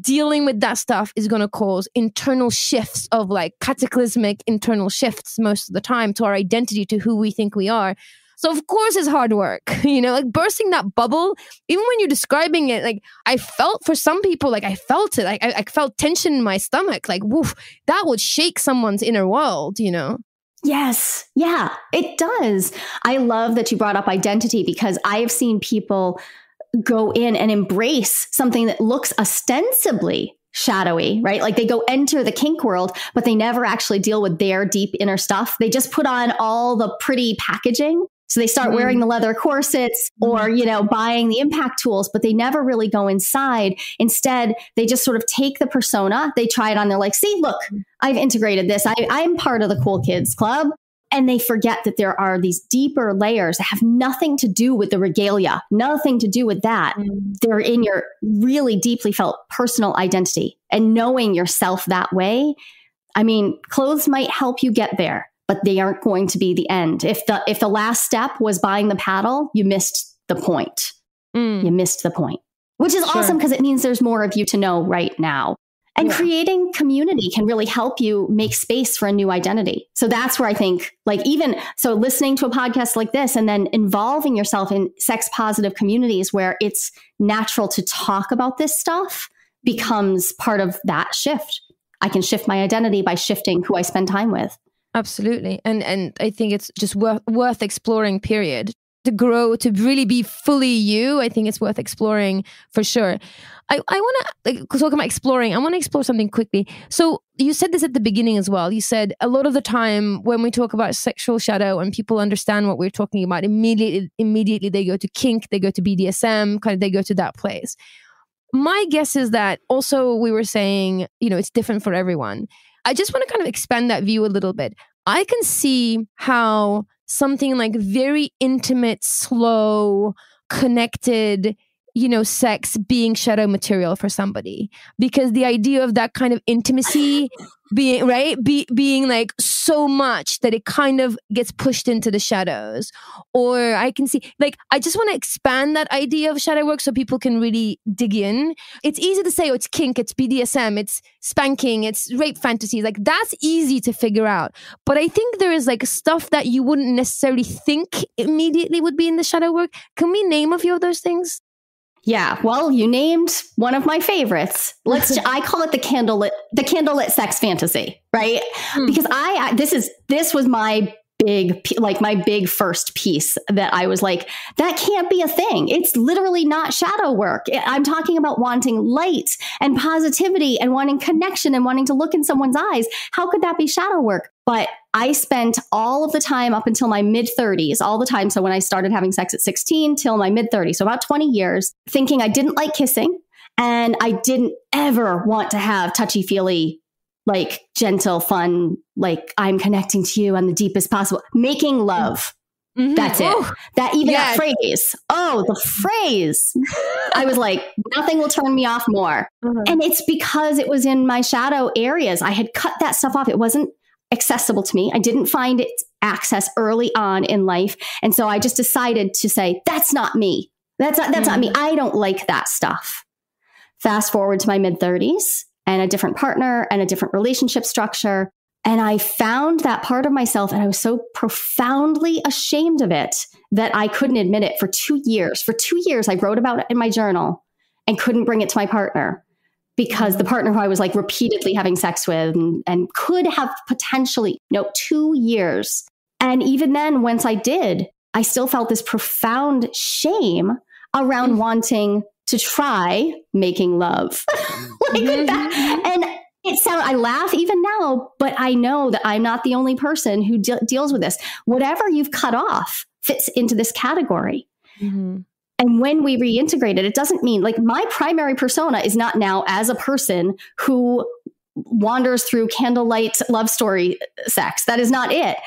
dealing with that stuff is going to cause internal shifts of like cataclysmic internal shifts most of the time to our identity, to who we think we are. So of course it's hard work, [LAUGHS] you know, like bursting that bubble. Even when you're describing it, like I felt for some people, like I felt it, like I, I felt tension in my stomach, like woof, that would shake someone's inner world, you know. Yes. Yeah, it does. I love that you brought up identity because I have seen people go in and embrace something that looks ostensibly shadowy, right? Like they go enter the kink world, but they never actually deal with their deep inner stuff. They just put on all the pretty packaging so they start mm. wearing the leather corsets or, mm-hmm. you know, buying the impact tools, but they never really go inside. Instead, they just sort of take the persona, they try it on, they're like, see, look, I've integrated this. I, I'm part of the cool kids club. And they forget that there are these deeper layers that have nothing to do with the regalia, nothing to do with that. Mm. They're in your really deeply felt personal identity and knowing yourself that way. I mean, clothes might help you get there but they aren't going to be the end. If the if the last step was buying the paddle, you missed the point. Mm. You missed the point. Which is sure. awesome because it means there's more of you to know right now. And yeah. creating community can really help you make space for a new identity. So that's where I think, like, even so, listening to a podcast like this and then involving yourself in sex positive communities where it's natural to talk about this stuff becomes part of that shift. I can shift my identity by shifting who I spend time with. Absolutely. And and I think it's just worth worth exploring period. To grow to really be fully you, I think it's worth exploring for sure. I, I want to like, talk about exploring. I want to explore something quickly. So you said this at the beginning as well. You said a lot of the time when we talk about sexual shadow and people understand what we're talking about, immediately immediately they go to kink, they go to BDSM, kind of they go to that place. My guess is that also we were saying, you know, it's different for everyone. I just want to kind of expand that view a little bit. I can see how something like very intimate, slow, connected, you know, sex being shadow material for somebody. Because the idea of that kind of intimacy [LAUGHS] being right be, being like so much that it kind of gets pushed into the shadows. Or i can see like i just want to expand that idea of shadow work so people can really dig in. It's easy to say oh it's kink it's bdsm it's spanking it's rape fantasies. Like that's easy to figure out. But i think there is like stuff that you wouldn't necessarily think immediately would be in the shadow work. Can we name a few of those things yeah, well, you named one of my favorites. Let's [LAUGHS] I call it the candlelit the candlelit sex fantasy, right? Hmm. Because I this is this was my big like my big first piece that I was like that can't be a thing. It's literally not shadow work. I'm talking about wanting light and positivity and wanting connection and wanting to look in someone's eyes. How could that be shadow work? But I spent all of the time up until my mid 30s, all the time. So when I started having sex at 16 till my mid 30s, so about 20 years, thinking I didn't like kissing and I didn't ever want to have touchy feely like gentle, fun, like I'm connecting to you on the deepest possible, making love. Mm-hmm. That's it. Ooh. That even yes. that phrase. Oh, the phrase. I was like, nothing will turn me off more. Mm-hmm. And it's because it was in my shadow areas. I had cut that stuff off. It wasn't accessible to me. I didn't find it access early on in life. And so I just decided to say, that's not me. That's not, that's mm-hmm. not me. Mm-hmm. I don't like that stuff. Fast forward to my mid 30s and a different partner and a different relationship structure. And I found that part of myself, and I was so profoundly ashamed of it that I couldn't admit it for two years. For two years, I wrote about it in my journal and couldn't bring it to my partner because the partner who I was like repeatedly having sex with and, and could have potentially, you know, two years. And even then, once I did, I still felt this profound shame around mm. wanting to try making love [LAUGHS] like mm-hmm. that. And it sounds, I laugh even now, but I know that I'm not the only person who de- deals with this. Whatever you've cut off fits into this category. Mm-hmm. And when we reintegrate it, it doesn't mean like my primary persona is not now as a person who wanders through candlelight love story sex. That is not it.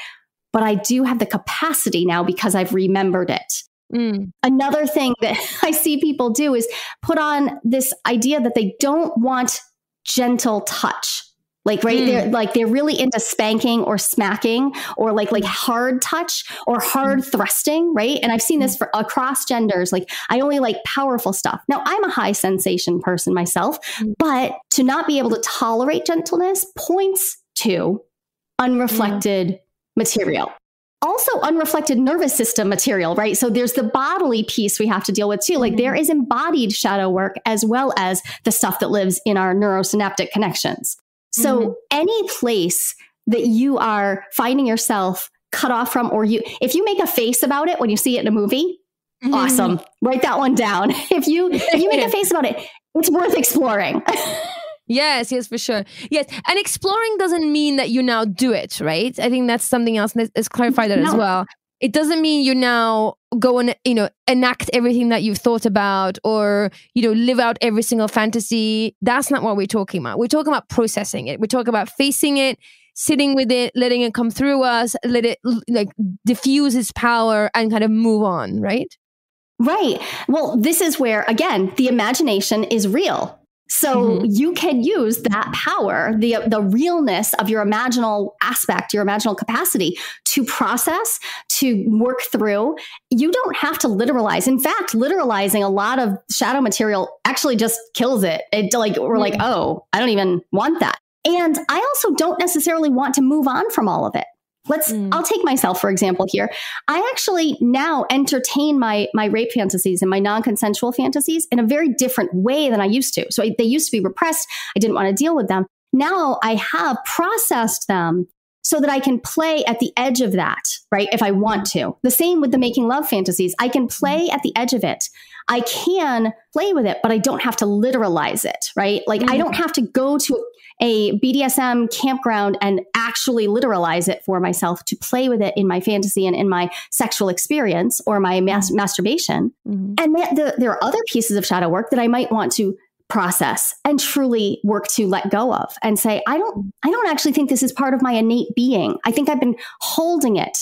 But I do have the capacity now because I've remembered it. Mm. Another thing that [LAUGHS] I see people do is put on this idea that they don't want gentle touch. Like right, they're mm. like they're really into spanking or smacking or like like mm. hard touch or hard mm. thrusting, right? And I've seen this for across genders. Like I only like powerful stuff. Now I'm a high sensation person myself, but to not be able to tolerate gentleness points to unreflected material. Also, unreflected nervous system material, right? So there's the bodily piece we have to deal with too. Like mm-hmm. there is embodied shadow work as well as the stuff that lives in our neurosynaptic connections. So mm-hmm. any place that you are finding yourself cut off from, or you, if you make a face about it when you see it in a movie, mm-hmm. awesome. Write that one down. [LAUGHS] If you if you make a [LAUGHS] face about it, it's worth exploring. [LAUGHS] Yes, yes, for sure. Yes. And exploring doesn't mean that you now do it, right? I think that's something else. Let's, let's clarify that as well. It doesn't mean you now go and, you know, enact everything that you've thought about or, you know, live out every single fantasy. That's not what we're talking about. We're talking about processing it. We're talking about facing it, sitting with it, letting it come through us, let it like diffuse its power and kind of move on, right? Right. Well, this is where, again, the imagination is real. So mm-hmm. you can use that power, the the realness of your imaginal aspect, your imaginal capacity to process, to work through. You don't have to literalize. In fact, literalizing a lot of shadow material actually just kills it. It like we're like, mm. oh, I don't even want that. And I also don't necessarily want to move on from all of it. Let's mm. I'll take myself for example here. I actually now entertain my my rape fantasies and my non-consensual fantasies in a very different way than I used to. So I, they used to be repressed. I didn't want to deal with them. Now I have processed them so that I can play at the edge of that, right? If I want to. The same with the making love fantasies. I can mm. play at the edge of it. I can play with it, but I don't have to literalize it, right? Like I mm. don't have to go to a BDSM campground and actually literalize it for myself to play with it in my fantasy and in my sexual experience or my mm-hmm. mas- masturbation. Mm-hmm. And that the, there are other pieces of shadow work that I might want to process and truly work to let go of and say I don't I don't actually think this is part of my innate being. I think I've been holding it,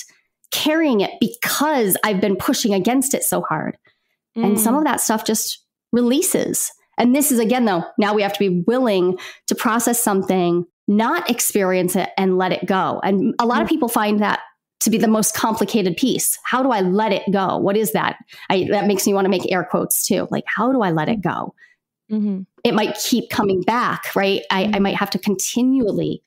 carrying it because I've been pushing against it so hard. And some mm. of that stuff just releases. And this is again though, now we have to be willing to process something, not experience it and let it go. And a lot of mm-hmm. people find that to be the most complicated piece. How do I let it go? What is that? I, that makes me want to make air quotes too. Like, how do I let it go? Mm-hmm. It might keep coming back, right? I, I mm-hmm. might have to continually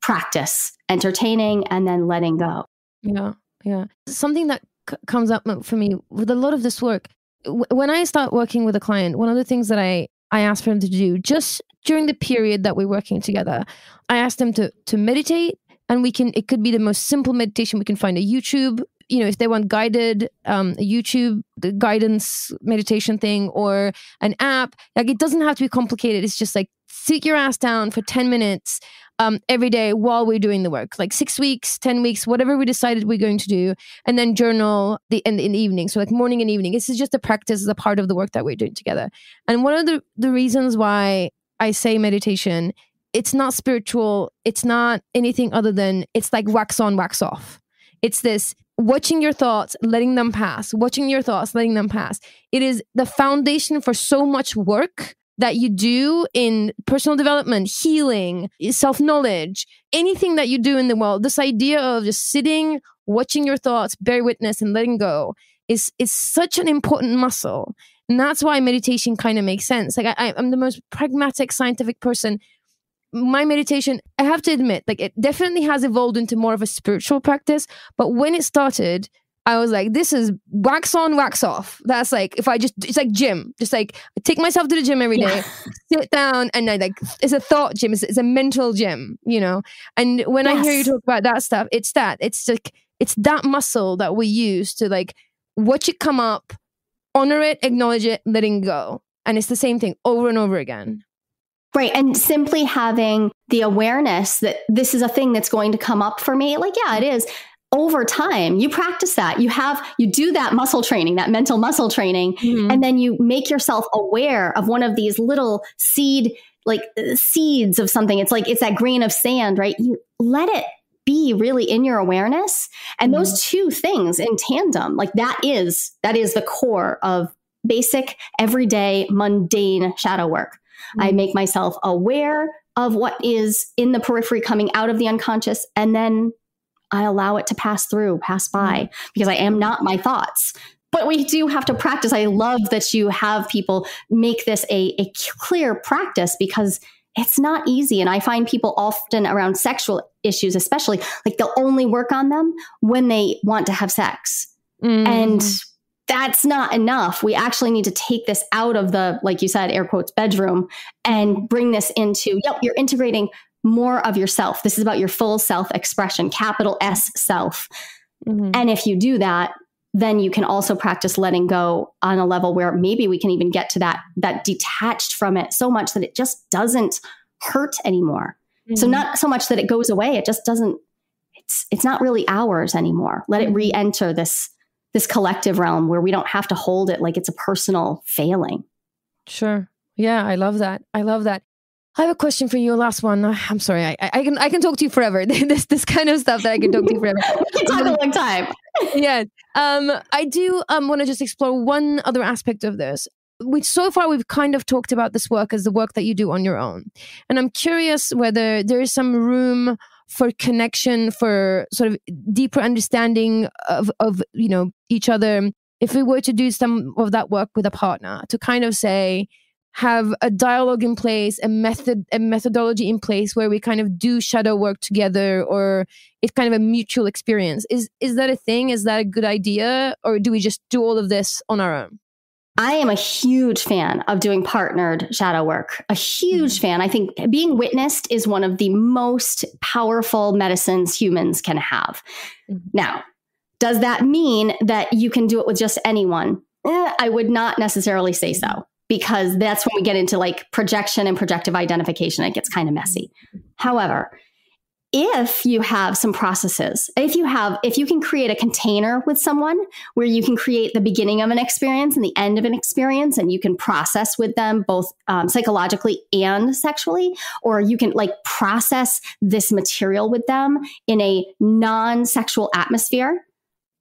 practice entertaining and then letting go. Yeah, yeah. Something that c- comes up uh, for me with a lot of this work, when I start working with a client, one of the things that I I ask for them to do just during the period that we're working together, I ask them to to meditate, and we can. It could be the most simple meditation we can find a YouTube. You know, if they want guided, um, a YouTube guidance meditation thing or an app, like it doesn't have to be complicated. It's just like sit your ass down for ten minutes um, every day while we're doing the work, like six weeks, 10 weeks, whatever we decided we're going to do, and then journal the in, in the evening. So like morning and evening. This is just a practice as a part of the work that we're doing together. And one of the, the reasons why I say meditation, it's not spiritual, it's not anything other than it's like wax on, wax off. It's this watching your thoughts, letting them pass, watching your thoughts, letting them pass. It is the foundation for so much work that you do in personal development, healing, self knowledge, anything that you do in the world, this idea of just sitting, watching your thoughts, bear witness, and letting go is is such an important muscle. And that's why meditation kind of makes sense. Like I, I'm the most pragmatic scientific person. My meditation, I have to admit, like it definitely has evolved into more of a spiritual practice. But when it started, I was like, this is wax on, wax off. That's like if I just it's like gym. Just like I take myself to the gym every day, [LAUGHS] sit down, and I like it's a thought gym, it's, it's a mental gym, you know. And when I hear you talk about that stuff, it's that. It's like it's that muscle that we use to like watch it come up, honor it, acknowledge it, letting go. And it's the same thing over and over again. Right. And simply having the awareness that this is a thing that's going to come up for me. Like, yeah, it is. Over time, you practice that. You have, you do that muscle training, that mental muscle training, mm-hmm. and then you make yourself aware of one of these little seed, like seeds of something. It's like, it's that grain of sand, right? You let it be really in your awareness. And those mm-hmm. two things in tandem, like that is, that is the core of basic, everyday, mundane shadow work. I mm-hmm. make myself aware, of what is in the periphery coming out of the unconscious. And then I allow it to pass through, pass by, because I am not my thoughts. But we do have to practice. I love that you have people make this a, a clear practice because it's not easy. And I find people often around sexual issues, especially, like they'll only work on them when they want to have sex. Mm. And that's not enough. We actually need to take this out of the, like you said, air quotes, bedroom and bring this into, yep, you're integrating more of yourself. This is about your full self expression, capital S self. Mhm. And if you do that, then you can also practice letting go on a level where maybe we can even get to that that detached from it so much that it just doesn't hurt anymore. So Mhm. not so much that it goes away, it just doesn't it's it's not really ours anymore. Let it re-enter this this collective realm where we don't have to hold it like it's a personal failing. Sure. Yeah, I love that. I love that. I have a question for you. Last one. I'm sorry. I, I can I can talk to you forever. [LAUGHS] this this kind of stuff that I can talk to you forever. [LAUGHS] We can talk a long time. yeah. Um, I do um want to just explore one other aspect of this. We so far we've kind of talked about this work as the work that you do on your own, and I'm curious whether there is some room for connection, for sort of deeper understanding of of you know each other. If we were to do some of that work with a partner, to kind of say have a dialogue in place, a method, a methodology in place where we kind of do shadow work together, or it's kind of a mutual experience. Is is that a thing? Is that a good idea, or do we just do all of this on our own? I am a huge fan of doing partnered shadow work. A huge fan. I think being witnessed is one of the most powerful medicines humans can have. Mhm. Now, does that mean that you can do it with just anyone? Eh, I would not necessarily say so because that's when we get into like projection and projective identification. It gets kind of messy. However, if you have some processes, if you have, if you can create a container with someone where you can create the beginning of an experience and the end of an experience, and you can process with them both um, psychologically and sexually, or you can like process this material with them in a non sexual atmosphere.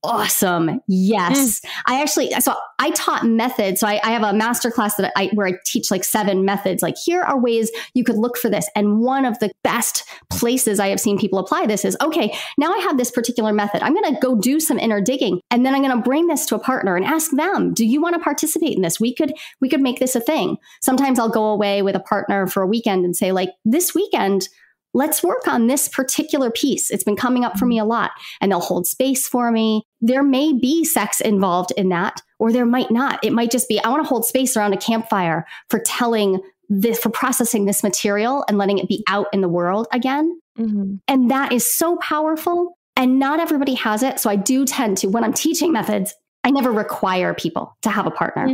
Awesome. Yes. Mm. I actually, so I taught methods. So I, I have a master class that I, where I teach like seven methods. Like here are ways you could look for this. And one of the best places I have seen people apply this is, okay, now I have this particular method. I'm going to go do some inner digging and then I'm going to bring this to a partner and ask them, do you want to participate in this? We could, we could make this a thing. Sometimes I'll go away with a partner for a weekend and say like, this weekend, let's work on this particular piece. It's been coming up for me a lot. And they'll hold space for me. There may be sex involved in that, or there might not. It might just be, I want to hold space around a campfire for telling this, for processing this material and letting it be out in the world again. Mm-hmm. And that is so powerful. And not everybody has it. So I do tend to, when I'm teaching methods, I never require people to have a partner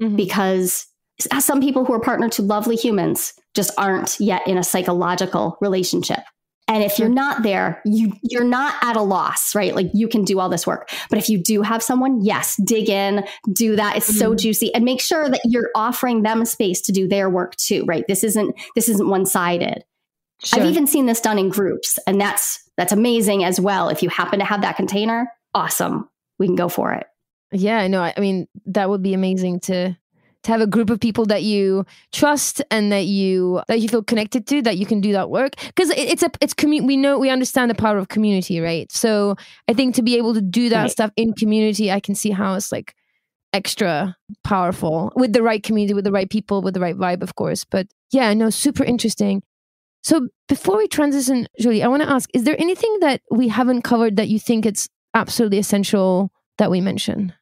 Mm-hmm. because some people who are partnered to lovely humans just aren't yet in a psychological relationship. And if you're hmm. not there, you you're not at a loss, right? Like you can do all this work. But if you do have someone, yes, dig in, do that. It's so hmm. juicy and make sure that you're offering them space to do their work too, right? This isn't this isn't one-sided. Sure. I've even seen this done in groups and that's that's amazing as well. If you happen to have that container, awesome. We can go for it. Yeah, no, I mean that would be amazing to to have a group of people that you trust and that you that you feel connected to that you can do that work. Because it, it's a it's commu- we know we understand the power of community right? So i think to be able to do that Right. stuff in community i can see how it's like extra powerful with the right community with the right people with the right vibe of course. But yeah no super interesting. So before we transition Joli i want to ask is there anything that we haven't covered that you think it's absolutely essential that we mention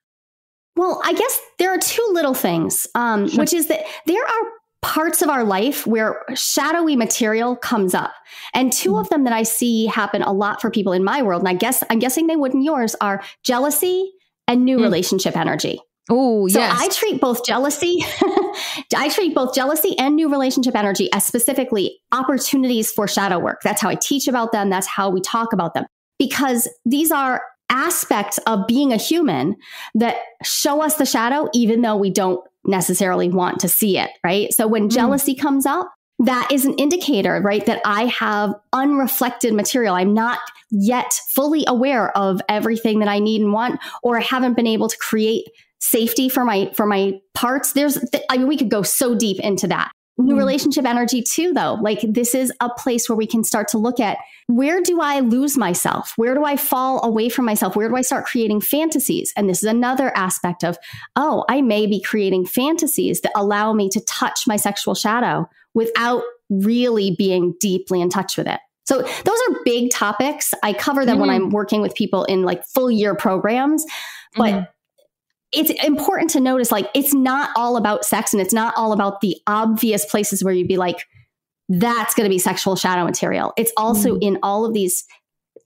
Well, I guess there are two little things, um, Sure. which is that there are parts of our life where shadowy material comes up. And 2 Mm-hmm. of them that I see happen a lot for people in my world, and I guess I'm guessing they would in yours, are jealousy and new Mm. relationship energy. oh So yes I treat both jealousy, [LAUGHS] I treat both jealousy and new relationship energy as specifically opportunities for shadow work. That's how I teach about them. That's how we talk about them because these are aspects of being a human that show us the shadow, even though we don't necessarily want to see it. Right. So when Mm. jealousy comes up, that is an indicator, right? That I have unreflected material. I'm not yet fully aware of everything that I need and want, or I haven't been able to create safety for my for my parts. There's, th- I mean, we could go so deep into that. New relationship energy too though. Like this is a place where we can start to look at where do i lose myself? Where do i fall away from myself? Where do i start creating fantasies? And this is another aspect of oh i may be creating fantasies that allow me to touch my sexual shadow without really being deeply in touch with it. So those are big topics. I cover them mm-hmm. when i'm working with people in like full year programs but mm-hmm it's important to notice like it's not all about sex and it's not all about the obvious places where you'd be like that's going to be sexual shadow material. It's also mm. in all of these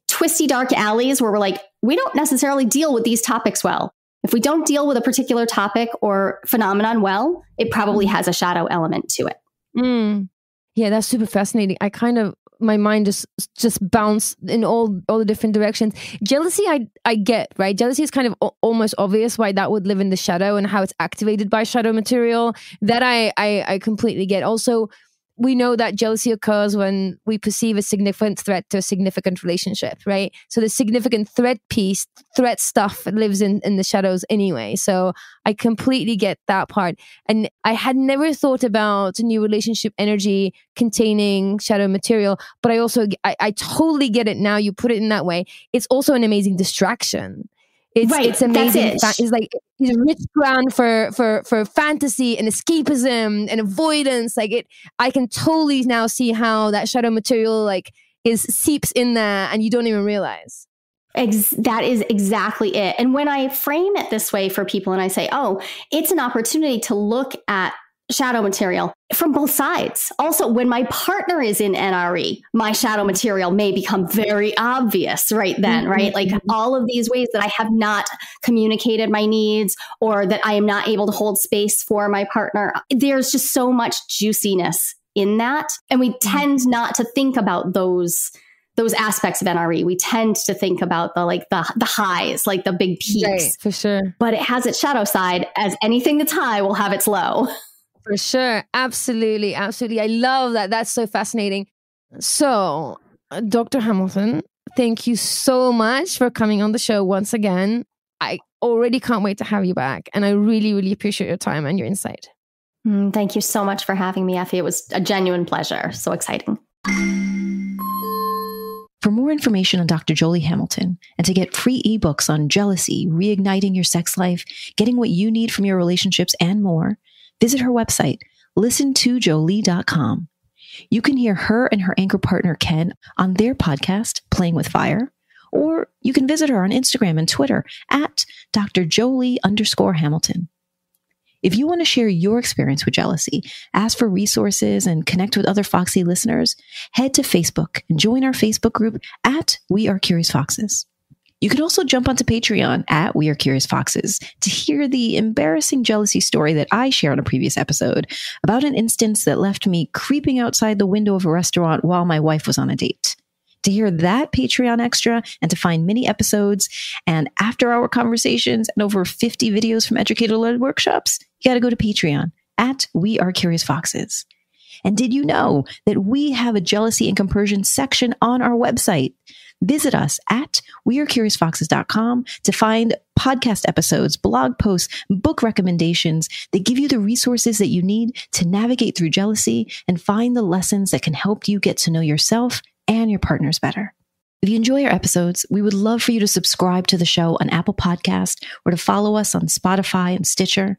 twisty dark alleys where we're like we don't necessarily deal with these topics well. If we don't deal with a particular topic or phenomenon well it probably has a shadow element to it. Mm. yeah that's super fascinating. I kind of my mind just just bounced in all all the different directions. Jealousy, I I get right. Jealousy is kind of almost obvious why that would live in the shadow and how it's activated by shadow material. That I I, I completely get. Also, we know that jealousy occurs when we perceive a significant threat to a significant relationship, right? So the significant threat piece, threat stuff lives in, in the shadows anyway. So I completely get that part. And I had never thought about a new relationship energy containing shadow material, but I also, I, I totally get it now. You put it in that way. It's also an amazing distraction it's right, it's amazing. It. It's like it's rich ground for for for fantasy and escapism and avoidance. Like it, I can totally now see how that shadow material like is seeps in there, and you don't even realize. Ex- that is exactly it. And when I frame it this way for people, and I say, "Oh, it's an opportunity to look at shadow material from both sides. Also, when my partner is in NRE, my shadow material may become very obvious right then, mm-hmm. right? Like all of these ways that I have not communicated my needs or that I am not able to hold space for my partner. There's just so much juiciness in that. And we mm-hmm. tend not to think about those those aspects of NRE. We tend to think about the like the the highs, like the big peaks. Right, for sure. But it has its shadow side, as anything that's high will have its low. [LAUGHS] For sure. Absolutely. Absolutely. I love that. That's so fascinating. So, uh, Dr. Hamilton, thank you so much for coming on the show once again. I already can't wait to have you back. And I really, really appreciate your time and your insight. Mm, thank you so much for having me, Effy. It was a genuine pleasure. So exciting. For more information on Dr. Joli Hamilton and to get free ebooks on jealousy, reigniting your sex life, getting what you need from your relationships, and more, Visit her website, listentojoli.com. You can hear her and her anchor partner, Ken, on their podcast, Playing with Fire, or you can visit her on Instagram and Twitter at Dr. Joli underscore Hamilton. If you want to share your experience with jealousy, ask for resources, and connect with other Foxy listeners, head to Facebook and join our Facebook group at We Are Curious Foxes. You can also jump onto Patreon at We Are Curious Foxes to hear the embarrassing jealousy story that I shared on a previous episode about an instance that left me creeping outside the window of a restaurant while my wife was on a date. To hear that Patreon extra and to find mini episodes and after hour conversations and over 50 videos from educator led workshops, you got to go to Patreon at We Are Curious Foxes. And did you know that we have a jealousy and compersion section on our website? Visit us at wearecuriousfoxes.com to find podcast episodes, blog posts, book recommendations that give you the resources that you need to navigate through jealousy and find the lessons that can help you get to know yourself and your partners better. If you enjoy our episodes, we would love for you to subscribe to the show on Apple Podcast or to follow us on Spotify and Stitcher.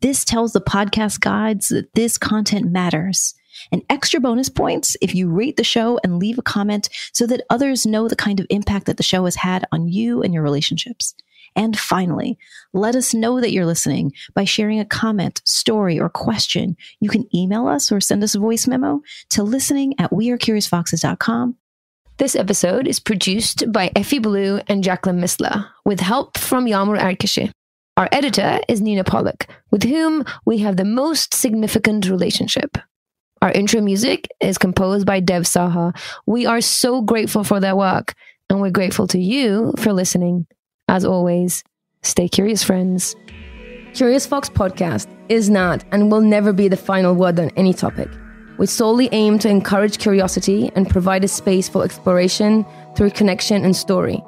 This tells the podcast guides that this content matters and extra bonus points if you rate the show and leave a comment so that others know the kind of impact that the show has had on you and your relationships. And finally, let us know that you're listening by sharing a comment, story, or question. You can email us or send us a voice memo to listening at wearecuriousfoxes.com. This episode is produced by Effy Blue and Jacqueline Misla with help from Yamur Erkishi. Our editor is Nina Pollock, with whom we have the most significant relationship. Our intro music is composed by Dev Saha. We are so grateful for their work, and we're grateful to you for listening. As always, stay curious, friends. Curious Fox podcast is not and will never be the final word on any topic. We solely aim to encourage curiosity and provide a space for exploration through connection and story.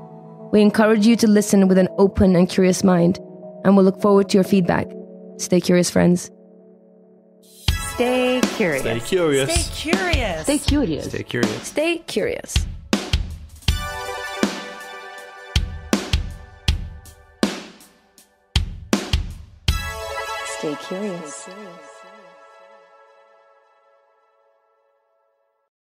We encourage you to listen with an open and curious mind, and we'll look forward to your feedback. Stay curious, friends. Stay curious. Stay curious. Stay curious. Stay curious. Stay curious. Stay curious. Stay curious.